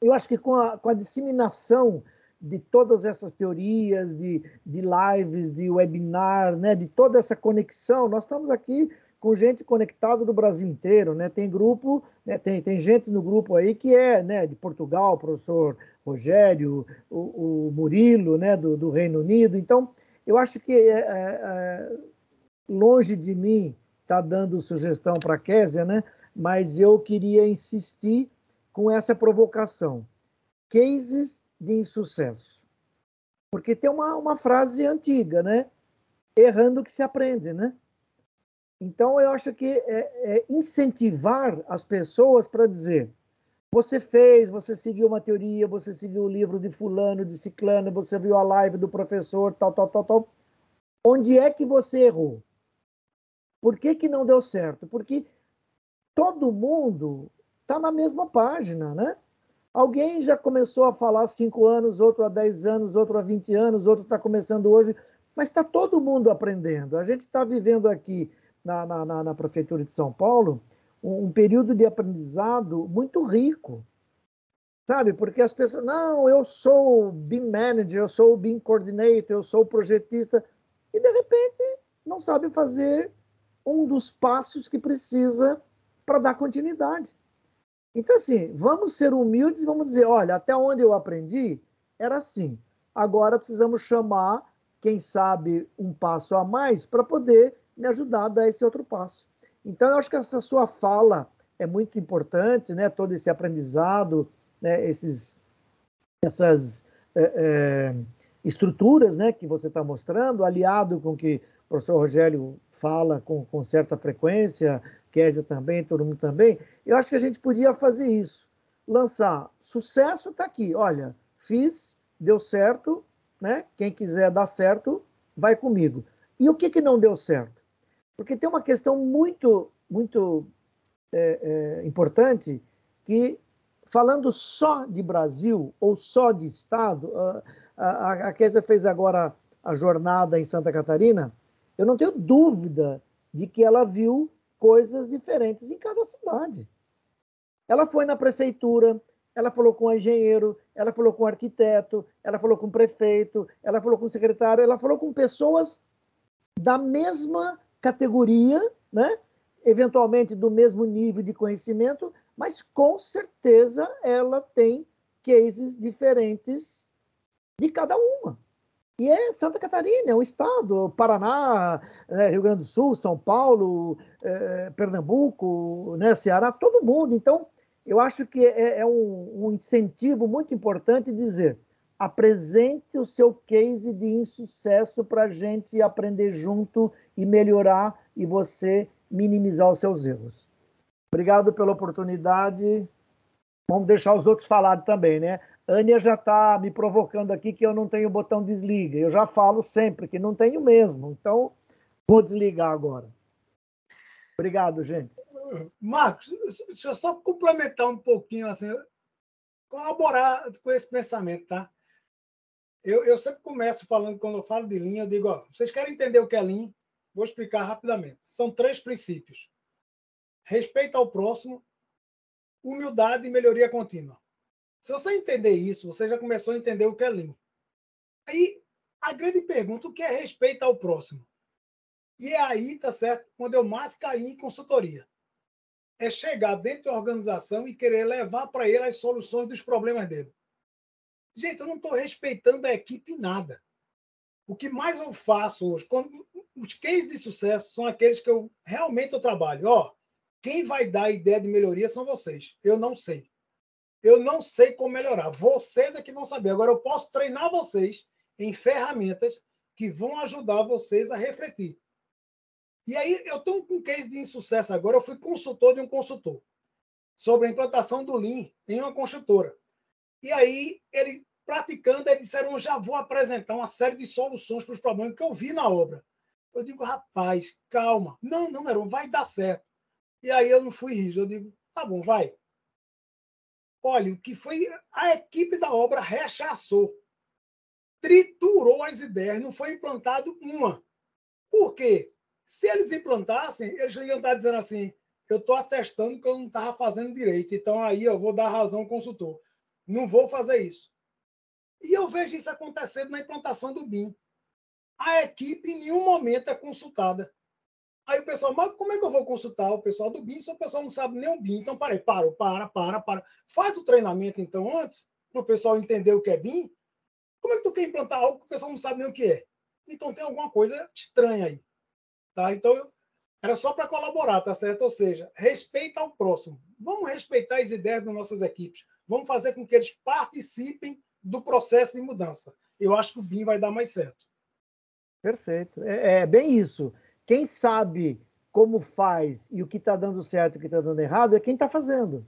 eu acho que com a, com a disseminação de todas essas teorias, de, de lives, de webinar, né, de toda essa conexão. Nós estamos aqui com gente conectada do Brasil inteiro, né? Tem grupo, né? tem, tem gente no grupo aí que é, né, de Portugal, o professor Rogério, o, o Murilo, né, do, do, Reino Unido. Então, eu acho que é, é, é longe de mim tá dando sugestão para a Késia, né? Mas eu queria insistir com essa provocação. Cases de insucesso. Porque tem uma, uma frase antiga, né? Errando que se aprende, né? Então, eu acho que é, é incentivar as pessoas para dizer: você fez, você seguiu uma teoria, você seguiu o livro de Fulano, de Ciclano, você viu a live do professor, tal, tal, tal, tal. Onde é que você errou? Por que, que não deu certo? Porque todo mundo está na mesma página, né? Alguém já começou a falar há cinco anos, outro há dez anos, outro há vinte anos, outro está começando hoje, mas está todo mundo aprendendo. A gente está vivendo aqui na, na, na, Prefeitura de São Paulo um, um período de aprendizado muito rico, sabe? Porque as pessoas, não, eu sou o BIM Manager, eu sou o BIM Coordinator, eu sou o projetista, e de repente não sabe fazer um dos passos que precisa para dar continuidade. Então, assim, vamos ser humildes e vamos dizer: olha, até onde eu aprendi era assim. Agora precisamos chamar, quem sabe, um passo a mais para poder me ajudar a dar esse outro passo. Então, eu acho que essa sua fala é muito importante, né? todo esse aprendizado, né? Esses, essas é, é, estruturas né? que você está mostrando, aliado com o que o professor Rogério fala com, com certa frequência, Kézia também, todo mundo também, eu acho que a gente podia fazer isso. Lançar. Sucesso está aqui. Olha, fiz, deu certo, né? Quem quiser dar certo, vai comigo. E o que, que não deu certo? Porque tem uma questão muito, muito é, é, importante que, falando só de Brasil ou só de Estado, a, a, a Kézia fez agora a jornada em Santa Catarina, eu não tenho dúvida de que ela viu coisas diferentes em cada cidade. Ela foi na prefeitura, ela falou com o engenheiro, ela falou com o arquiteto, ela falou com o prefeito, ela falou com o secretário, ela falou com pessoas da mesma categoria, né? eventualmente do mesmo nível de conhecimento, mas com certeza ela tem cases diferentes de cada uma. E é Santa Catarina, é um estado, Paraná, né, Rio Grande do Sul, São Paulo, é, Pernambuco, né, Ceará, todo mundo. Então, eu acho que é, é um, um, incentivo muito importante dizer: apresente o seu case de insucesso para a gente aprender junto e melhorar e você minimizar os seus erros. Obrigado pela oportunidade. Vamos deixar os outros falarem também, né? Ania já está me provocando aqui que eu não tenho o botão desliga. Eu já falo sempre que não tenho mesmo. Então, vou desligar agora. Obrigado, gente. Marcos, deixa eu só complementar um pouquinho, assim, colaborar com esse pensamento, tá? Eu, eu sempre começo falando, quando eu falo de linha, eu digo, ó, vocês querem entender o que é Lean? Vou explicar rapidamente. São três princípios. Respeito ao próximo, humildade e melhoria contínua. Se você entender isso, você já começou a entender o que é Lean. Aí, a grande pergunta, o que é respeito ao próximo? E é aí, tá certo, quando eu mais caí em consultoria. É chegar dentro da organização e querer levar para ele as soluções dos problemas dele. Gente, eu não estou respeitando a equipe nada. O que mais eu faço hoje, quando os cases de sucesso são aqueles que eu realmente eu trabalho. Ó, quem vai dar a ideia de melhoria são vocês. Eu não sei. Eu não sei como melhorar. Vocês é que vão saber. Agora, eu posso treinar vocês em ferramentas que vão ajudar vocês a refletir. E aí, eu estou com um case de insucesso agora. Eu fui consultor de um consultor sobre a implantação do Lean em uma construtora. E aí, ele praticando, eles disseram: já vou apresentar uma série de soluções para os problemas que eu vi na obra. Eu digo, rapaz, calma. Não, não, Heron, vai dar certo. E aí eu não fui rígido. Eu digo, tá bom, vai. Olha, o que foi. A equipe da obra rechaçou. Triturou as ideias, não foi implantado uma. Por quê? Se eles implantassem, eles iam estar dizendo assim: eu estou atestando que eu não estava fazendo direito, então aí eu vou dar razão ao consultor. Não vou fazer isso. E eu vejo isso acontecendo na implantação do BIM. A equipe em nenhum momento é consultada. Aí o pessoal, mas como é que eu vou consultar o pessoal do BIM se o pessoal não sabe nem o BIM? Então, parei, para, para, para, para. Faz o treinamento, então, antes, para o pessoal entender o que é BIM. Como é que tu quer implantar algo que o pessoal não sabe nem o que é? Então, tem alguma coisa estranha aí. Tá? Então, era só para colaborar, tá certo? Ou seja, respeita ao próximo. Vamos respeitar as ideias das nossas equipes. Vamos fazer com que eles participem do processo de mudança. Eu acho que o BIM vai dar mais certo. Perfeito. É, é bem isso. Quem sabe como faz e o que está dando certo e o que está dando errado é quem está fazendo.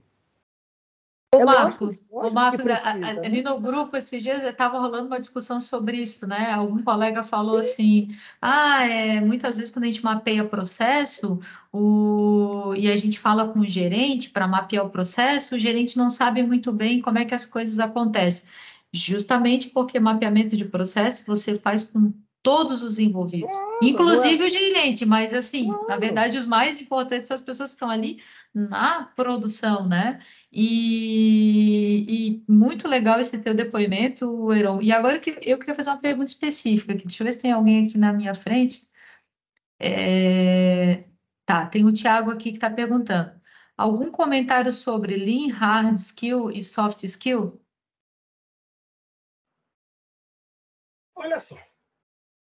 Ô, é Marcos, lógico, lógico Marcos precisa, ali no grupo, esses dias estava rolando uma discussão sobre isso, né? Algum colega falou assim: ah, é, muitas vezes quando a gente mapeia processo o, e a gente fala com o gerente para mapear o processo, o gerente não sabe muito bem como é que as coisas acontecem. Justamente porque mapeamento de processo você faz com todos os envolvidos, inclusive é. o gerente, mas assim, na verdade, os mais importantes são as pessoas que estão ali na produção, né? E, e muito legal esse teu depoimento, Heron. E agora que eu queria fazer uma pergunta específica aqui. Deixa eu ver se tem alguém aqui na minha frente. É... Tá, tem o Tiago aqui que está perguntando. Algum comentário sobre Lean Hard Skill e Soft Skill? Olha só,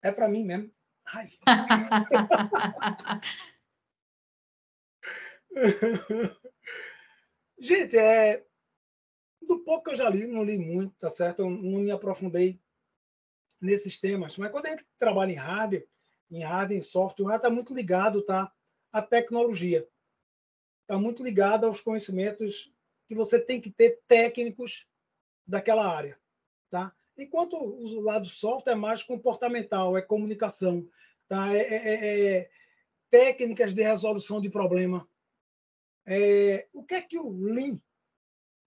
é para mim mesmo. Ai. Gente, é, do pouco que eu já li, não li muito, tá certo? Eu não me aprofundei nesses temas, mas quando a gente trabalha em hardware, em hardware, em software, está muito ligado tá, à tecnologia. Está muito ligado aos conhecimentos que você tem que ter técnicos daquela área. Tá? Enquanto o lado software é mais comportamental, é comunicação, tá? é, é, é, é técnicas de resolução de problema. É, o que é que o Lean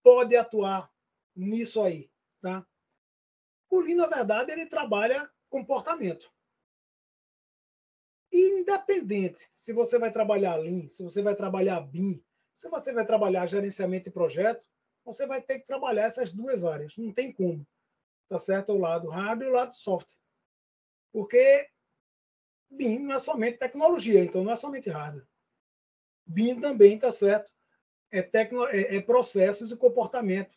pode atuar nisso aí? Tá? O Lean, na verdade, ele trabalha comportamento. Independente se você vai trabalhar Lean, se você vai trabalhar BIM, se você vai trabalhar gerenciamento de projeto, você vai ter que trabalhar essas duas áreas. Não tem como tá certo? O lado hardware e o lado software. Porque BIM não é somente tecnologia, então não é somente hardware. BIM também, tá certo? é, tecno, é, é processos e comportamento,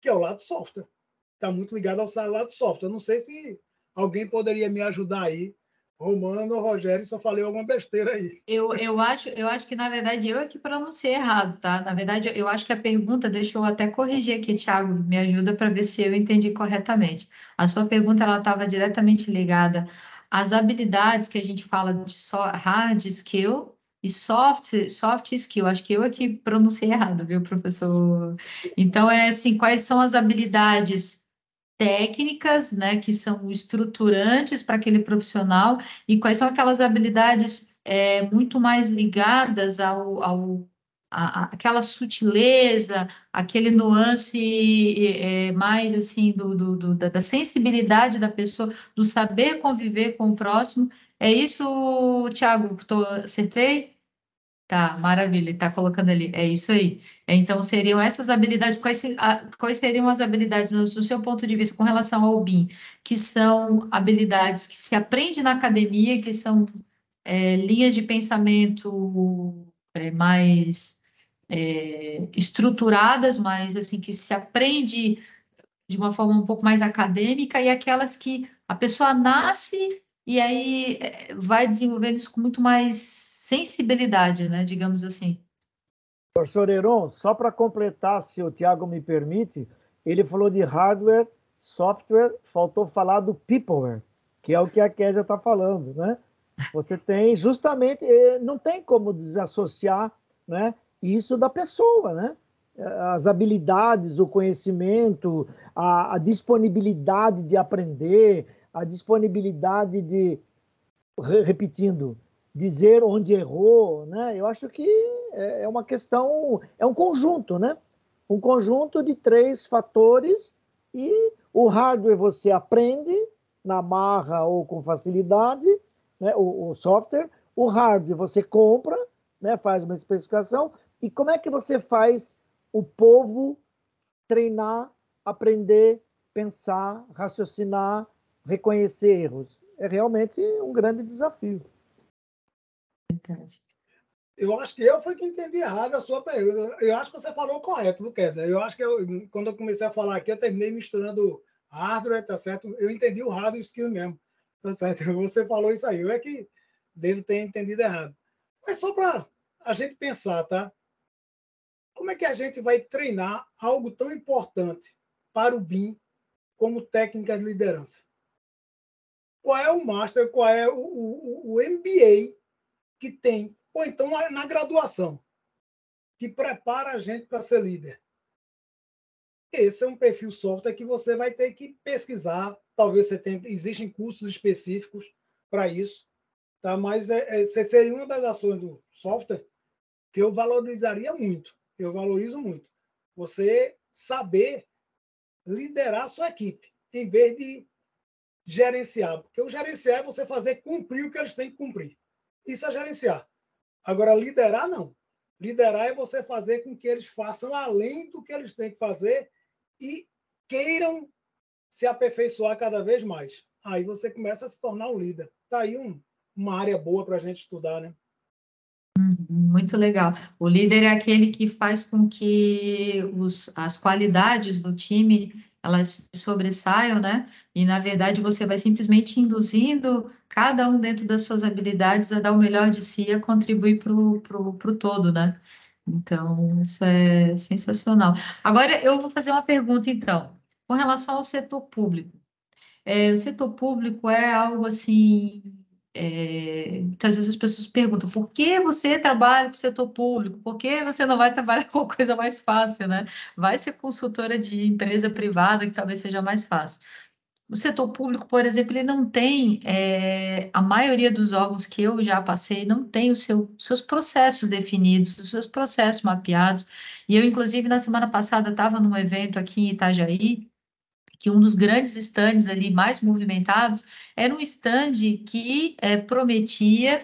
que é o lado software. Está muito ligado ao lado software. Não sei se alguém poderia me ajudar aí Romano, Rogério, só falei alguma besteira aí. Eu, eu, acho, eu acho que, na verdade, eu é que pronunciei errado, tá? Na verdade, eu acho que a pergunta, deixa eu até corrigir aqui, Thiago, me ajuda para ver se eu entendi corretamente. A sua pergunta, ela estava diretamente ligada às habilidades que a gente fala de hard skill e soft, soft skill. Acho que eu é que pronunciei errado, viu, professor? Então, é assim, quais são as habilidades técnicas, né, que são estruturantes para aquele profissional e quais são aquelas habilidades é, muito mais ligadas ao, ao a, aquela sutileza, aquele nuance é, mais assim do, do, do, da sensibilidade da pessoa, do saber conviver com o próximo. É isso, Tiago? Acertei? Tá, maravilha, está colocando ali, é isso aí. Então, seriam essas habilidades, quais, quais seriam as habilidades, no seu ponto de vista, com relação ao BIM, que são habilidades que se aprende na academia, que são é, linhas de pensamento é, mais é, estruturadas, mas assim, que se aprende de uma forma um pouco mais acadêmica, e aquelas que a pessoa nasce e aí eh, vai desenvolvendo isso com muito mais sensibilidade, né, digamos assim. Professor Heron, só para completar, se o Tiago me permite, ele falou de hardware, software, faltou falar do peopleware, que é o que a Késia está falando, né? Você tem justamente, eh, não tem como desassociar né, isso da pessoa, né? As habilidades, o conhecimento, a, a disponibilidade de aprender, a disponibilidade de, repetindo, dizer onde errou, né? Eu acho que é, é uma questão, é um conjunto, né? Um conjunto de três fatores e o hardware você aprende na marra ou com facilidade, né? O, o software, o hardware você compra, né? Faz uma especificação e como é que você faz o povo treinar, aprender, pensar, raciocinar, reconhecer erros. É realmente um grande desafio. Eu acho que eu fui que entendi errado a sua pergunta. Eu acho que você falou correto, Lucas. Eu acho que eu, quando eu comecei a falar aqui, eu terminei misturando hardware, tá certo? Eu entendi o hardware skill mesmo, tá certo? Você falou isso aí. Eu é que devo ter entendido errado. Mas só para a gente pensar, tá? Como é que a gente vai treinar algo tão importante para o BIM como técnica de liderança? Qual é o master, qual é o, o, o MBA que tem, ou então na graduação, que prepara a gente para ser líder. Esse é um perfil software que você vai ter que pesquisar. Talvez você tenha, existem cursos específicos para isso, tá? Mas é, é, seria uma das ações do software que eu valorizaria muito. Eu valorizo muito. Você saber liderar a sua equipe, em vez de gerenciar. Porque o gerenciar é você fazer cumprir o que eles têm que cumprir. Isso é gerenciar. Agora, liderar, não. Liderar é você fazer com que eles façam além do que eles têm que fazer e queiram se aperfeiçoar cada vez mais. Aí você começa a se tornar um líder. Está aí um, uma área boa para a gente estudar, né? Uhum, muito legal. O líder é aquele que faz com que os, as qualidades do time elas sobressaiam, né? E na verdade você vai simplesmente induzindo cada um dentro das suas habilidades a dar o melhor de si, a contribuir para o todo, né? Então, isso é sensacional. Agora eu vou fazer uma pergunta, então, com relação ao setor público. É, o setor público é algo assim é, muitas vezes as pessoas perguntam por que você trabalha para o setor público? Por que você não vai trabalhar com coisa mais fácil, né? Vai ser consultora de empresa privada, que talvez seja mais fácil. O setor público, por exemplo, ele não tem, é, a maioria dos órgãos que eu já passei, não tem os seu, seus processos definidos, os seus processos mapeados. E eu, inclusive, na semana passada, estava num evento aqui em Itajaí, que um dos grandes estandes ali mais movimentados era um estande que é, prometia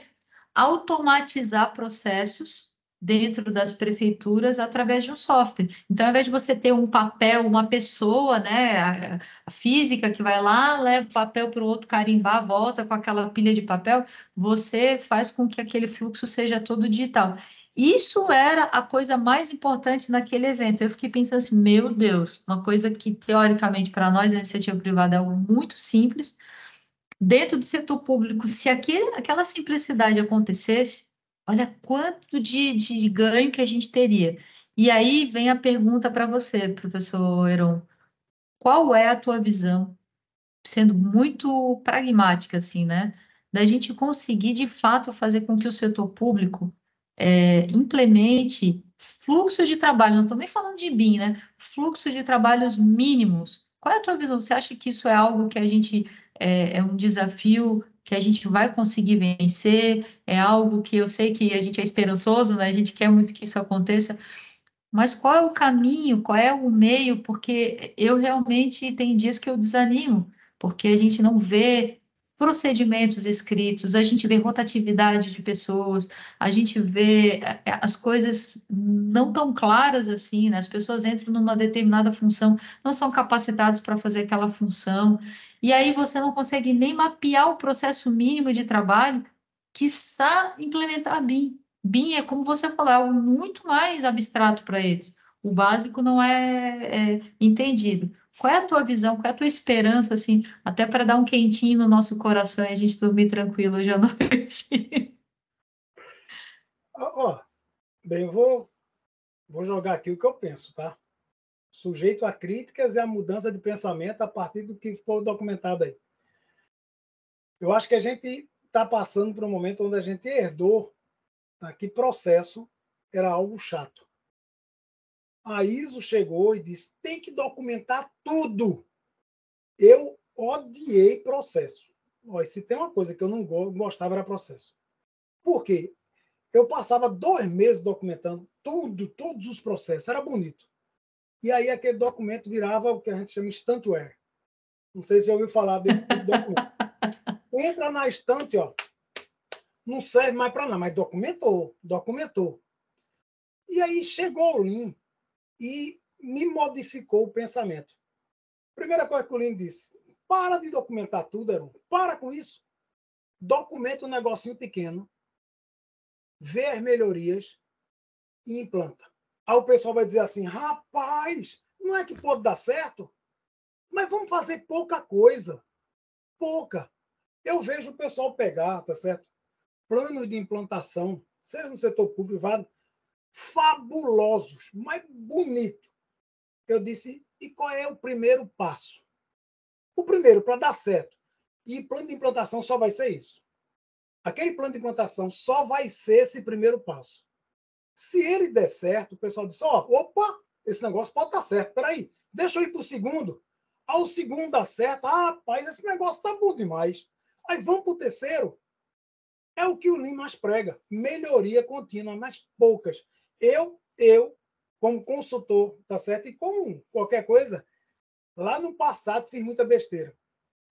automatizar processos dentro das prefeituras através de um software. Então, ao invés de você ter um papel, uma pessoa, né, a, a física que vai lá, leva o papel para o outro carimbar, volta com aquela pilha de papel, você faz com que aquele fluxo seja todo digital. Isso era a coisa mais importante naquele evento. Eu fiquei pensando assim, meu Deus, uma coisa que teoricamente para nós a iniciativa privada é algo muito simples. Dentro do setor público, se aquele, aquela simplicidade acontecesse, olha quanto de, de ganho que a gente teria. E aí vem a pergunta para você, professor Heron. Qual é a tua visão, sendo muito pragmática, assim, né? Da gente conseguir, de fato, fazer com que o setor público é, implemente fluxo de trabalho, não estou nem falando de BIM, né? Fluxo de trabalhos mínimos. Qual é a tua visão? Você acha que isso é algo que a gente é, é um desafio que a gente vai conseguir vencer? É algo que eu sei que a gente é esperançoso, né? A gente quer muito que isso aconteça. Mas qual é o caminho? Qual é o meio? Porque eu realmente tem dias que eu desanimo, porque a gente não vê procedimentos escritos, a gente vê rotatividade de pessoas, a gente vê é, é, as coisas não tão claras assim, né? As pessoas entram numa determinada função, não são capacitadas para fazer aquela função, e aí você não consegue nem mapear o processo mínimo de trabalho, que está implementar BIM. BIM é, como você falou, é algo muito mais abstrato para eles. O básico não é, é entendido. Qual é a tua visão, qual é a tua esperança, assim, até para dar um quentinho no nosso coração e a gente dormir tranquilo hoje à noite? Ó, bem, vou, vou jogar aqui o que eu penso, tá? Sujeito a críticas e a mudança de pensamento a partir do que foi documentado aí. Eu acho que a gente está passando por um momento onde a gente herdou tá, que processo era algo chato a ISO chegou e disse: tem que documentar tudo. Eu odiei processo. Ó, se tem uma coisa que eu não gostava era processo. Por quê? Eu passava dois meses documentando tudo, todos os processos, era bonito. E aí aquele documento virava o que a gente chama estantuário. Não sei se já ouviu falar desse tipo de documento. Entra na estante, ó, não serve mais para nada, mas documentou, documentou. E aí chegou o Lean, e me modificou o pensamento. Primeira coisa que o Lino disse: para de documentar tudo, Aaron. Para com isso. Documenta um negocinho pequeno, vê as melhorias e implanta. Aí o pessoal vai dizer assim: rapaz, não é que pode dar certo? Mas vamos fazer pouca coisa. Pouca. Eu vejo o pessoal pegar, tá certo? Planos de implantação, seja no setor público, fabulosos, mas bonito. Eu disse, e qual é o primeiro passo? O primeiro, para dar certo, e plano de implantação só vai ser isso. Aquele plano de implantação só vai ser esse primeiro passo. Se ele der certo, o pessoal diz, ó, oh, opa, esse negócio pode estar certo, peraí, deixa eu ir para o segundo. Ao segundo dá certo, ah, rapaz, esse negócio está bom demais. Aí vamos para o terceiro. É o que o mais prega, melhoria contínua, mas poucas. Eu, eu, como consultor, tá certo? E como qualquer coisa, lá no passado fiz muita besteira.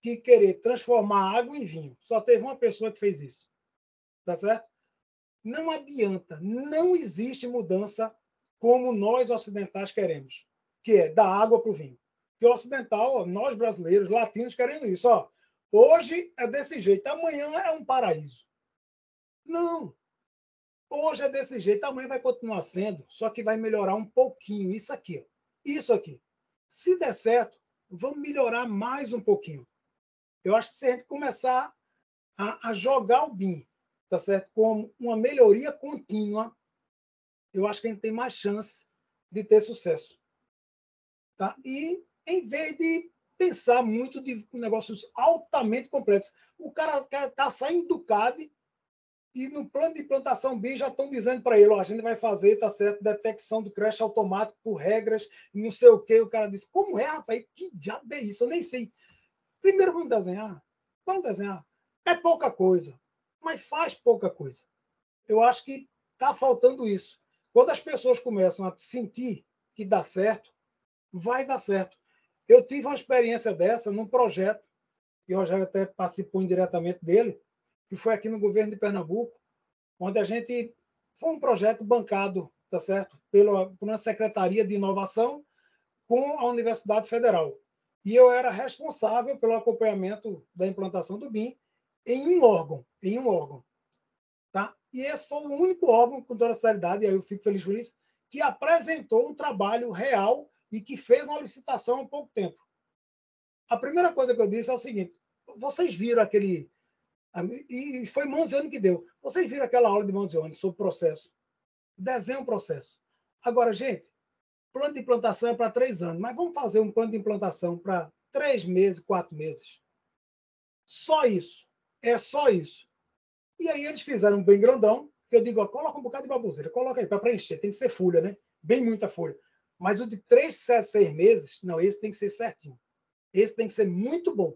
Que querer transformar água em vinho. Só teve uma pessoa que fez isso. Tá certo? Não adianta, não existe mudança como nós ocidentais queremos, que é da água para o vinho. Que o ocidental, nós brasileiros, latinos, querendo isso. Ó, hoje é desse jeito, amanhã é um paraíso. Não, Hoje é desse jeito, amanhã vai continuar sendo, só que vai melhorar um pouquinho. Isso aqui, isso aqui. Se der certo, vamos melhorar mais um pouquinho. Eu acho que se a gente começar a, a jogar o BIM, tá certo? Como uma melhoria contínua, eu acho que a gente tem mais chance de ter sucesso. Tá? E em vez de pensar muito de negócios altamente complexos, o cara está saindo do CAD e no plano de implantação BIM já estão dizendo para ele, ó, a gente vai fazer, tá certo, detecção do crash automático por regras, não sei o quê. O cara disse, como é, rapaz? Que diabo é isso? Eu nem sei. Primeiro vamos desenhar. Vamos desenhar. É pouca coisa, mas faz pouca coisa. Eu acho que está faltando isso. Quando as pessoas começam a sentir que dá certo, vai dar certo. Eu tive uma experiência dessa num projeto, e o Rogério até participou indiretamente dele, que foi aqui no governo de Pernambuco, onde a gente foi um projeto bancado, tá certo, pela por uma secretaria de inovação com a Universidade Federal. E eu era responsável pelo acompanhamento da implantação do BIM em um órgão, em um órgão, tá? E esse foi o único órgão, com toda a seriedade, e aí eu fico feliz por isso, que apresentou um trabalho real e que fez uma licitação há pouco tempo. A primeira coisa que eu disse é o seguinte: vocês viram aquele. E foi Manzioni que deu. Vocês viram aquela aula de Manzioni sobre processo? Desenha um processo. Agora, gente, plano de implantação é para três anos, mas vamos fazer um plano de implantação para três meses, quatro meses. Só isso. É só isso. E aí eles fizeram um bem grandão, que eu digo, ó, coloca um bocado de baboseira, coloca aí para preencher, tem que ser folha, né? Bem muita folha. Mas o de três, sete, seis meses, não, esse tem que ser certinho. Esse tem que ser muito bom.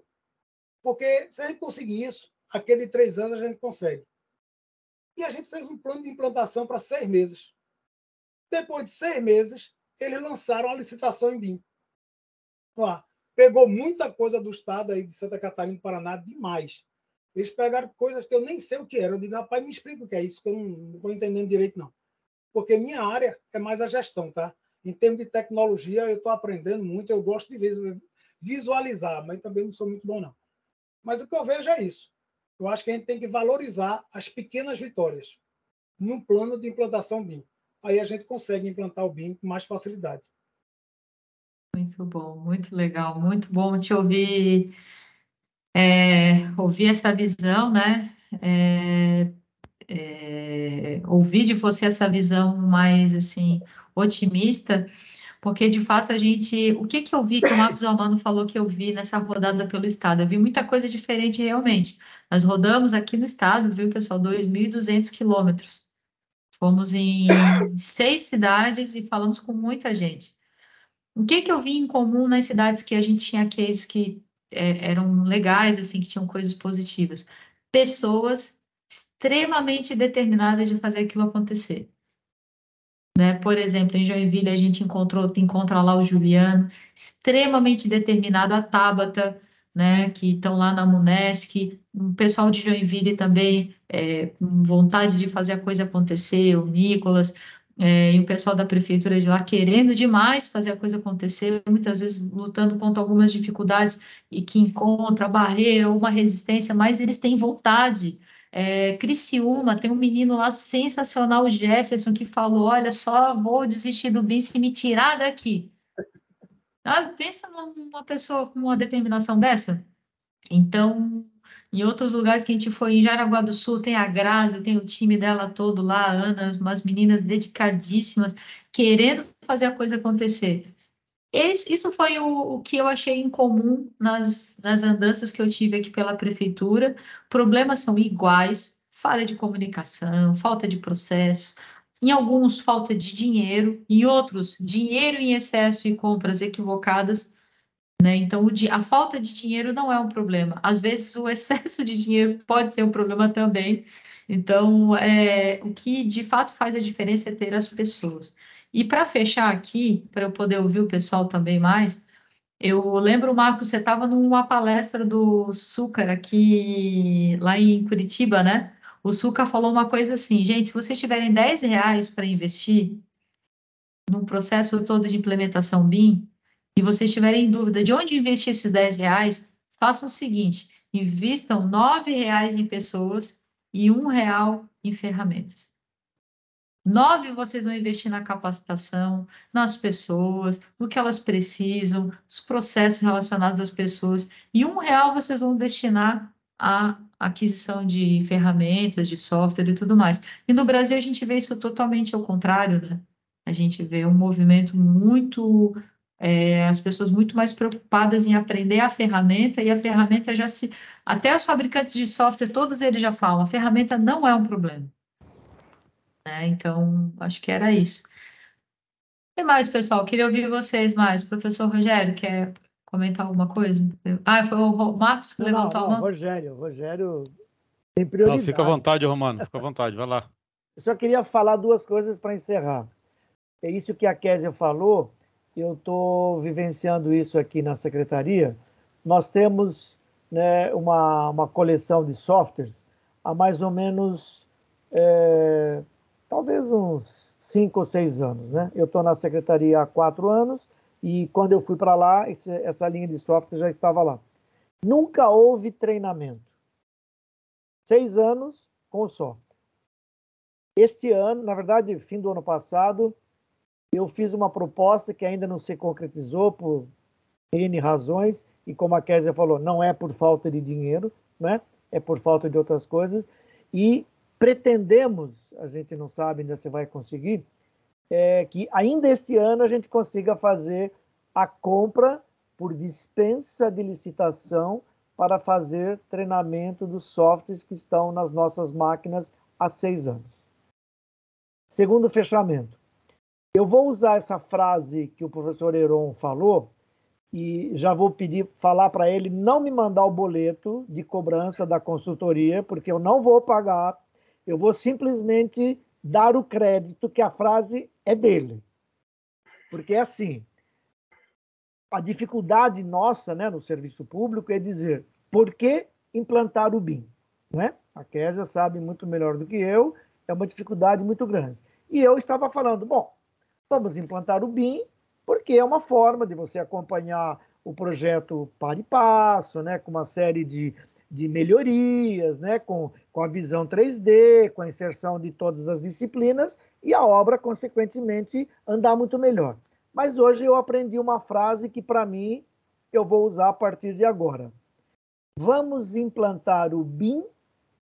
Porque se a gente conseguir isso, aquele três anos a gente consegue. E a gente fez um plano de implantação para seis meses. Depois de seis meses, eles lançaram a licitação em BIM. Lá, pegou muita coisa do estado aí de Santa Catarina e Paraná demais. Eles pegaram coisas que eu nem sei o que era. Eu digo, rapaz, me explica o que é isso, que eu não estou entendendo direito, não. Porque minha área é mais a gestão, tá? Em termos de tecnologia, eu estou aprendendo muito, eu gosto de visualizar, mas também não sou muito bom, não. Mas o que eu vejo é isso. Eu acho que a gente tem que valorizar as pequenas vitórias no plano de implantação BIM. Aí a gente consegue implantar o BIM com mais facilidade. Muito bom, muito legal, muito bom te ouvir, é, ouvir essa visão, né? É, é, ouvir de você essa visão mais assim otimista, porque de fato a gente, o que que eu vi que o Marcos Romano falou que eu vi nessa rodada pelo estado? Eu vi muita coisa diferente realmente. Nós rodamos aqui no estado, viu, pessoal, 2.200 quilômetros. Fomos em seis cidades e falamos com muita gente. O que que eu vi em comum nas cidades que a gente tinha cases que é, eram legais, assim, que tinham coisas positivas? Pessoas extremamente determinadas de fazer aquilo acontecer. Né? Por exemplo, em Joinville a gente encontrou, encontra lá o Juliano, extremamente determinado, a Tabata, né, que estão lá na Munesc, o pessoal de Joinville também é, com vontade de fazer a coisa acontecer, o Nicolas, é, e o pessoal da prefeitura de lá querendo demais fazer a coisa acontecer, muitas vezes lutando contra algumas dificuldades e que encontra barreira ou uma resistência, mas eles têm vontade, é, Criciúma, tem um menino lá sensacional, o Jefferson, que falou: Olha, só vou desistir do BIM se me tirar daqui. Ah, pensa numa pessoa com uma determinação dessa. Então, em outros lugares que a gente foi, em Jaraguá do Sul, tem a Grazi, tem o time dela todo lá, a Ana, umas meninas dedicadíssimas, querendo fazer a coisa acontecer. Esse, isso foi o, o, que eu achei em comum nas, nas andanças que eu tive aqui pela prefeitura. Problemas são iguais: falha de comunicação, falta de processo, em alguns, falta de dinheiro, em outros, dinheiro em excesso e compras equivocadas. Né? Então, a falta de dinheiro não é um problema. Às vezes, o excesso de dinheiro pode ser um problema também. Então, é, o que de fato faz a diferença é ter as pessoas. E para fechar aqui, para eu poder ouvir o pessoal também mais, eu lembro, Marcos, você estava numa palestra do Sucar aqui lá em Curitiba, né? O Sucar falou uma coisa assim, gente, se vocês tiverem 10 reais para investir no processo todo de implementação BIM, e vocês tiverem dúvida de onde investir esses 10 reais, façam o seguinte, invistam 9 reais em pessoas e um real em ferramentas. Nove, vocês vão investir na capacitação, nas pessoas, no que elas precisam, os processos relacionados às pessoas. E um real vocês vão destinar à aquisição de ferramentas, de software e tudo mais. E no Brasil a gente vê isso totalmente ao contrário, né? A gente vê um movimento muito é, as pessoas muito mais preocupadas em aprender a ferramenta e a ferramenta já se. Até os fabricantes de software, todos eles já falam, a ferramenta não é um problema. Né? Então, acho que era isso. E mais, pessoal? Queria ouvir vocês mais. Professor Rogério, quer comentar alguma coisa? Ah, foi o Marcos que levantou não, não, a mão? Rogério, Rogério tem prioridade. Não, fica à vontade, Romano, fica à vontade, vai lá. Eu só queria falar duas coisas para encerrar. É isso que a Késia falou, eu estou vivenciando isso aqui na secretaria. Nós temos né, uma, uma coleção de softwares há mais ou menos é, talvez uns cinco ou seis anos. Né? Eu estou na secretaria há quatro anos e quando eu fui para lá, esse, essa linha de software já estava lá. Nunca houve treinamento. Seis anos com o software. Este ano, na verdade, fim do ano passado, eu fiz uma proposta que ainda não se concretizou por N razões, e como a Kézia falou, não é por falta de dinheiro, né? é por falta de outras coisas, e pretendemos, a gente não sabe ainda se vai conseguir, é, que ainda este ano a gente consiga fazer a compra por dispensa de licitação para fazer treinamento dos softwares que estão nas nossas máquinas há seis anos. Segundo fechamento, eu vou usar essa frase que o professor Heron falou e já vou pedir, falar para ele não me mandar o boleto de cobrança da consultoria, porque eu não vou pagar, eu vou simplesmente dar o crédito que a frase é dele. Porque é assim, a dificuldade nossa né, no serviço público é dizer por que implantar o BIM? Né? A Késia sabe muito melhor do que eu, é uma dificuldade muito grande. E eu estava falando, bom, vamos implantar o BIM porque é uma forma de você acompanhar o projeto para e passo, né, com uma série de, de melhorias, né, com, com a visão 3D, com a inserção de todas as disciplinas e a obra, consequentemente, andar muito melhor. Mas hoje eu aprendi uma frase que, para mim, eu vou usar a partir de agora. Vamos implantar o BIM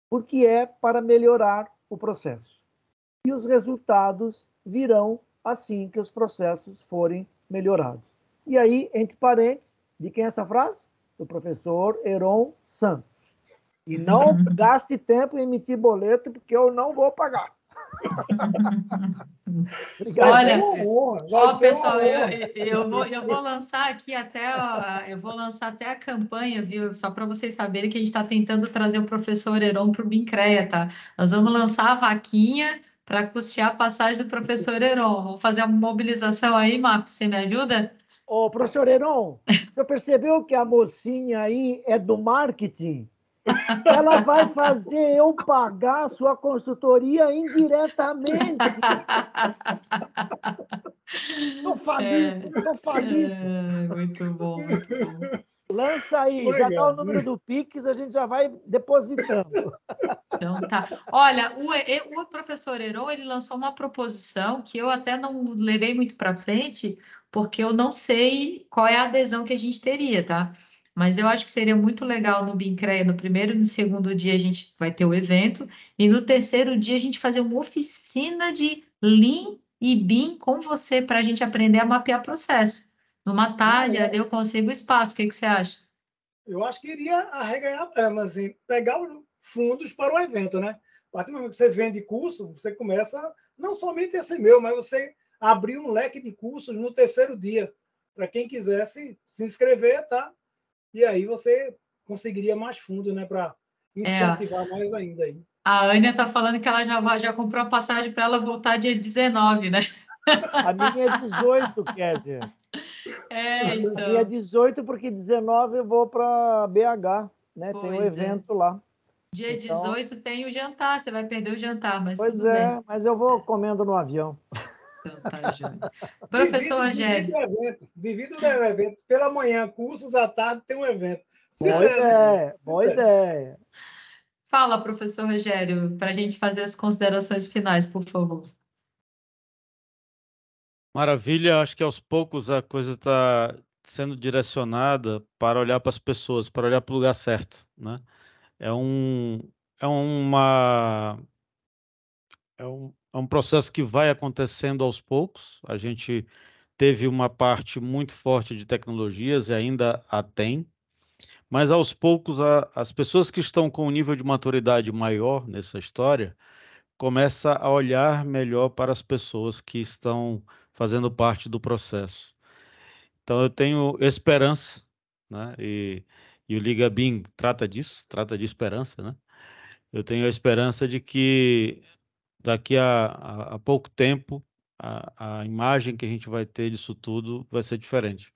porque é para melhorar o processo. E os resultados virão assim que os processos forem melhorados. E aí, entre parênteses, de quem é essa frase? Do professor Heron Santos. E não gaste tempo em emitir boleto, porque eu não vou pagar. Obrigado. Olha, ó, pessoal, eu, eu, vou, eu vou lançar aqui até eu vou lançar até a campanha, viu? Só para vocês saberem que a gente está tentando trazer o professor Heron para o Bincreia, tá? Nós vamos lançar a vaquinha para custear a passagem do professor Heron. Vou fazer uma mobilização aí, Marcos, você me ajuda? Ô, professor Heron, você percebeu que a mocinha aí é do marketing? Ela vai fazer eu pagar a sua consultoria indiretamente. Estou falido, estou é, falido. É, muito bom, muito bom. Lança aí, Legal. já dá o número do Pix, a gente já vai depositando. Então tá. Olha, o, o professor Heron, ele lançou uma proposição que eu até não levei muito para frente, porque eu não sei qual é a adesão que a gente teria, tá? Mas eu acho que seria muito legal no BIMCREA, no primeiro e no segundo dia a gente vai ter o evento, e no terceiro dia a gente fazer uma oficina de Lean e BIM com você, para a gente aprender a mapear processo. Numa tarde, é. eu consigo espaço, o que, que você acha? Eu acho que iria arreganhar, mas assim, pegar fundos para o evento, né? A partir do momento que você vende curso, você começa, não somente esse meu, mas você abrir um leque de cursos no terceiro dia, para quem quisesse se inscrever, tá? e aí você conseguiria mais fundo, né, para incentivar é. mais ainda aí. A Ania está falando que ela já, já comprou a passagem para ela voltar dia 19, né? A minha é 18, Kézia. É, então. A minha é 18 porque 19 eu vou para BH, né? Pois tem um é. evento é. lá. Dia então... 18 tem o jantar, você vai perder o jantar, mas Pois é, bem. mas eu vou comendo no avião. Então, tá, Professor Rogério. Devido ao evento, evento. Pela manhã, cursos, à tarde tem um evento. boa ideia, boa ideia. Fala, professor Rogério, para a gente fazer as considerações finais, por favor. Maravilha, acho que aos poucos a coisa está sendo direcionada para olhar para as pessoas, para olhar para o lugar certo, né? É um, é uma, é um, é um processo que vai acontecendo aos poucos. A gente teve uma parte muito forte de tecnologias e ainda a tem, mas aos poucos a, as pessoas que estão com um nível de maturidade maior nessa história começa a olhar melhor para as pessoas que estão fazendo parte do processo. Então eu tenho esperança, né? E, e o Liga BIM trata disso, trata de esperança, né? Eu tenho a esperança de que daqui a, a, a pouco tempo, a, a imagem que a gente vai ter disso tudo vai ser diferente.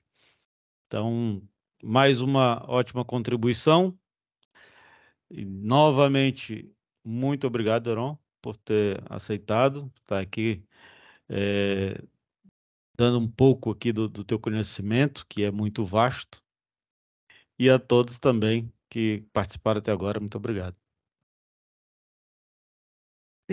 Então, mais uma ótima contribuição. E, novamente, muito obrigado, Heron, por ter aceitado estar aqui é, dando um pouco aqui do, do teu conhecimento, que é muito vasto. E a todos também que participaram até agora, muito obrigado.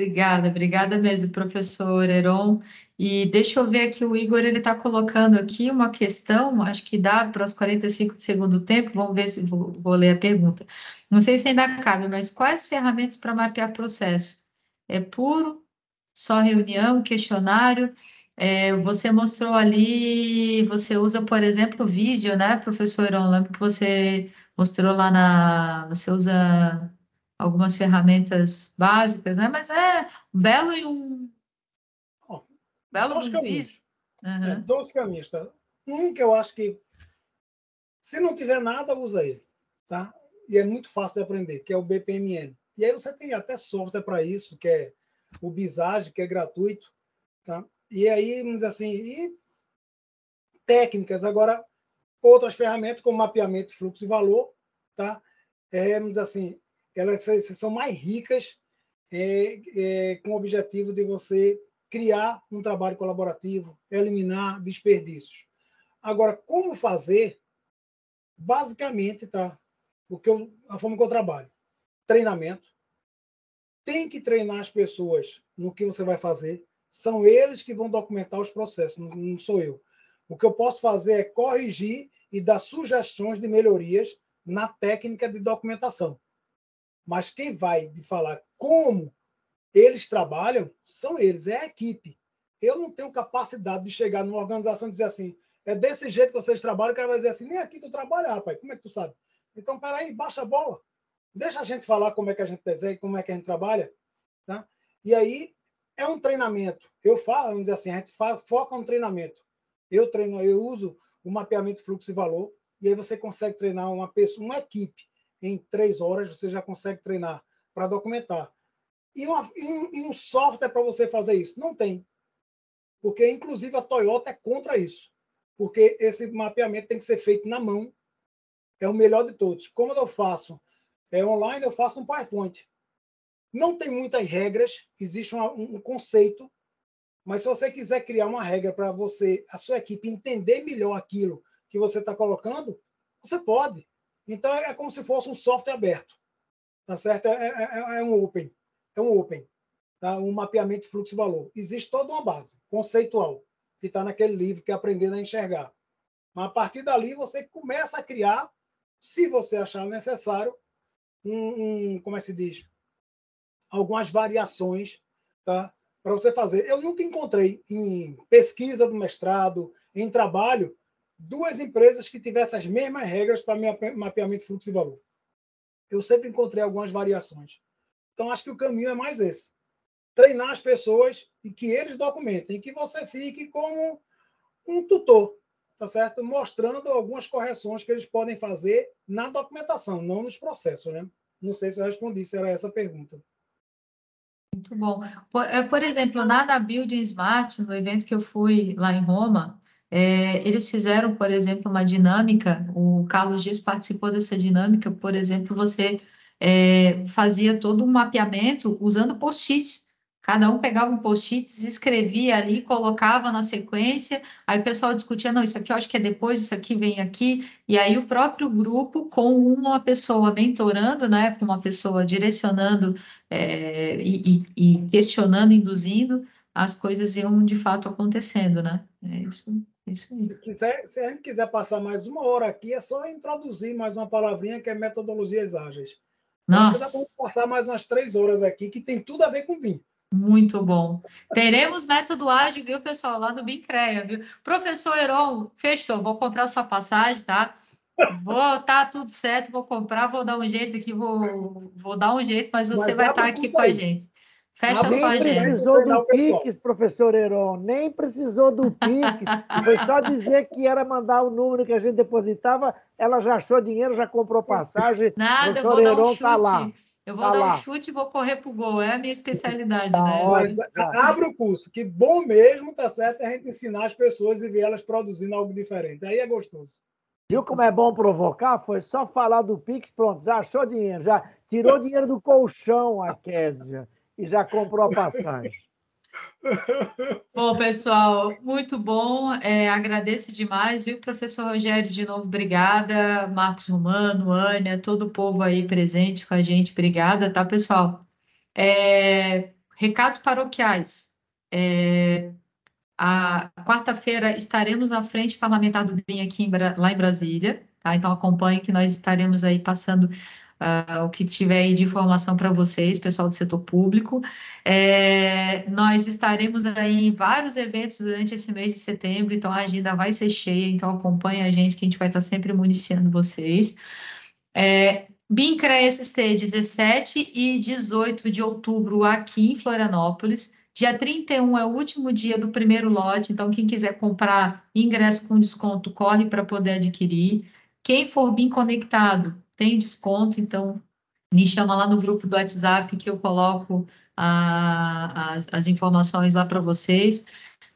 Obrigada, obrigada mesmo, professor Heron. E deixa eu ver aqui, o Igor ele está colocando aqui uma questão, acho que dá para os 45 de segundo tempo, vamos ver se vou, vou ler a pergunta. Não sei se ainda cabe, mas quais ferramentas para mapear processo? É puro, só reunião, questionário? É, você mostrou ali, você usa, por exemplo, o Visio, né, professor Heron? Lembro que você mostrou lá na. Você usa algumas ferramentas básicas, né? Mas é belo e um. Belo dois caminhos. Visio. É, Uhum. dois caminhos, tá? Um que eu acho que, se não tiver nada, usa ele, tá? E é muito fácil de aprender, que é o BPMN. E aí você tem até software para isso, que é o Visage, que é gratuito, tá? E aí, vamos dizer assim, e técnicas, agora, outras ferramentas, como mapeamento, fluxo e valor, tá? É, vamos dizer assim, elas são mais ricas é, é, com o objetivo de você criar um trabalho colaborativo, eliminar desperdícios. Agora, como fazer? Basicamente, tá? O que eu, a forma que eu trabalho. Treinamento. Tem que treinar as pessoas no que você vai fazer. São eles que vão documentar os processos, não, não sou eu. O que eu posso fazer é corrigir e dar sugestões de melhorias na técnica de documentação. Mas quem vai de falar como eles trabalham são eles, é a equipe. Eu não tenho capacidade de chegar numa organização e dizer assim, é desse jeito que vocês trabalham, o cara vai dizer assim, nem aqui tu trabalha, rapaz, como é que tu sabe? Então, peraí, baixa a bola. Deixa a gente falar como é que a gente desenha, como é que a gente trabalha. Tá? E aí, é um treinamento. Eu falo, vamos dizer assim, a gente foca no treinamento. Eu treino, eu uso o mapeamento fluxo e valor, e aí você consegue treinar uma pessoa, uma equipe. Em três horas você já consegue treinar para documentar. E, uma- e um, e um software para você fazer isso? Não tem. Porque, inclusive, a Toyota é contra isso. Porque esse mapeamento tem que ser feito na mão. É o melhor de todos. Como eu faço é online, eu faço no PowerPoint. Não tem muitas regras, existe uma- um, um conceito, mas se você quiser criar uma regra para você, a sua equipe entender melhor aquilo que você está colocando, você pode. Então é como se fosse um software aberto, tá certo? É, é- é um open, é um open, tá? Um mapeamento de fluxo e valor. Existe toda uma base conceitual que está naquele livro que é aprendendo a enxergar. Mas a partir dali você começa a criar, se você achar necessário, um, um como é que se diz? Algumas variações, tá? Para você fazer. Eu nunca encontrei em pesquisa do mestrado, em trabalho, duas empresas que tivessem as mesmas regras para mape- mapeamento de fluxo de valor. Eu sempre encontrei algumas variações. Então, acho que o caminho é mais esse. Treinar as pessoas e que eles documentem, e que você fique como um tutor, tá certo? Mostrando algumas correções que eles podem fazer na documentação, não nos processos, né? Não sei se eu respondi, se era essa a pergunta. Muito bom. Por, é, por exemplo, na Building Smart, no evento que eu fui lá em Roma, é, eles fizeram, por exemplo, uma dinâmica, o Carlos Dias participou dessa dinâmica, por exemplo, você é, fazia todo um mapeamento usando post-its. Cada um pegava um post-it, escrevia ali, colocava na sequência, aí o pessoal discutia, não, isso aqui eu acho que é depois, isso aqui vem aqui, e aí o próprio grupo, com uma pessoa mentorando, né, com uma pessoa direcionando é, e, e- e questionando, induzindo, as coisas iam de fato acontecendo, né? É isso, isso aí. Se, quiser, se a gente quiser passar mais uma hora aqui, é só introduzir mais uma palavrinha que é metodologias ágeis. Dá Nossa, para passar mais umas três horas aqui, que tem tudo a ver com BIM. muito bom. Teremos método ágil, viu, pessoal, lá no Bincreia, viu? Professor Heron, fechou, vou comprar sua passagem, tá? Vou, tá tudo certo, vou comprar, vou dar um jeito aqui, vou, vou dar um jeito, mas você Mas vai estar o aqui com a gente. Fecha a sua o Nem agenda. precisou do. Pix, professor Heron, nem precisou do Pix. Foi só dizer que era mandar o número que a gente depositava, ela já achou dinheiro, já comprou passagem. Nada, eu professor vou dar um Heron tá lá. chute. Eu vou Tá dar um lá. chute e vou correr pro gol. É a minha especialidade, Tá né? Mas abre o curso, que bom mesmo, tá certo? É a gente ensinar as pessoas e ver elas produzindo algo diferente. Aí é gostoso. Viu como é bom provocar? Foi só falar do Pix, pronto, já achou dinheiro, já tirou dinheiro do colchão a Késia e já comprou a passagem. Bom, pessoal, muito bom. É, agradeço demais, viu, professor Rogério, de novo, obrigada. Marcos Romano, Ânia, todo o povo aí presente com a gente, obrigada, tá, pessoal? É, recados paroquiais. É, a quarta-feira estaremos na frente parlamentar do BIM aqui em, lá em Brasília, tá? Então acompanhe que nós estaremos aí passando uh, o que tiver aí de informação para vocês, pessoal do setor público. É, nós estaremos aí em vários eventos durante esse mês de setembro, então a agenda vai ser cheia, então acompanhe a gente que a gente vai estar sempre municiando vocês. É, BIMCRA SC 17 e 18 de outubro aqui em Florianópolis. Dia 31 é o último dia do primeiro lote, então quem quiser comprar ingresso com desconto, corre para poder adquirir. Quem for bem conectado, tem desconto, então me chama lá no grupo do WhatsApp que eu coloco a, as, as informações lá para vocês.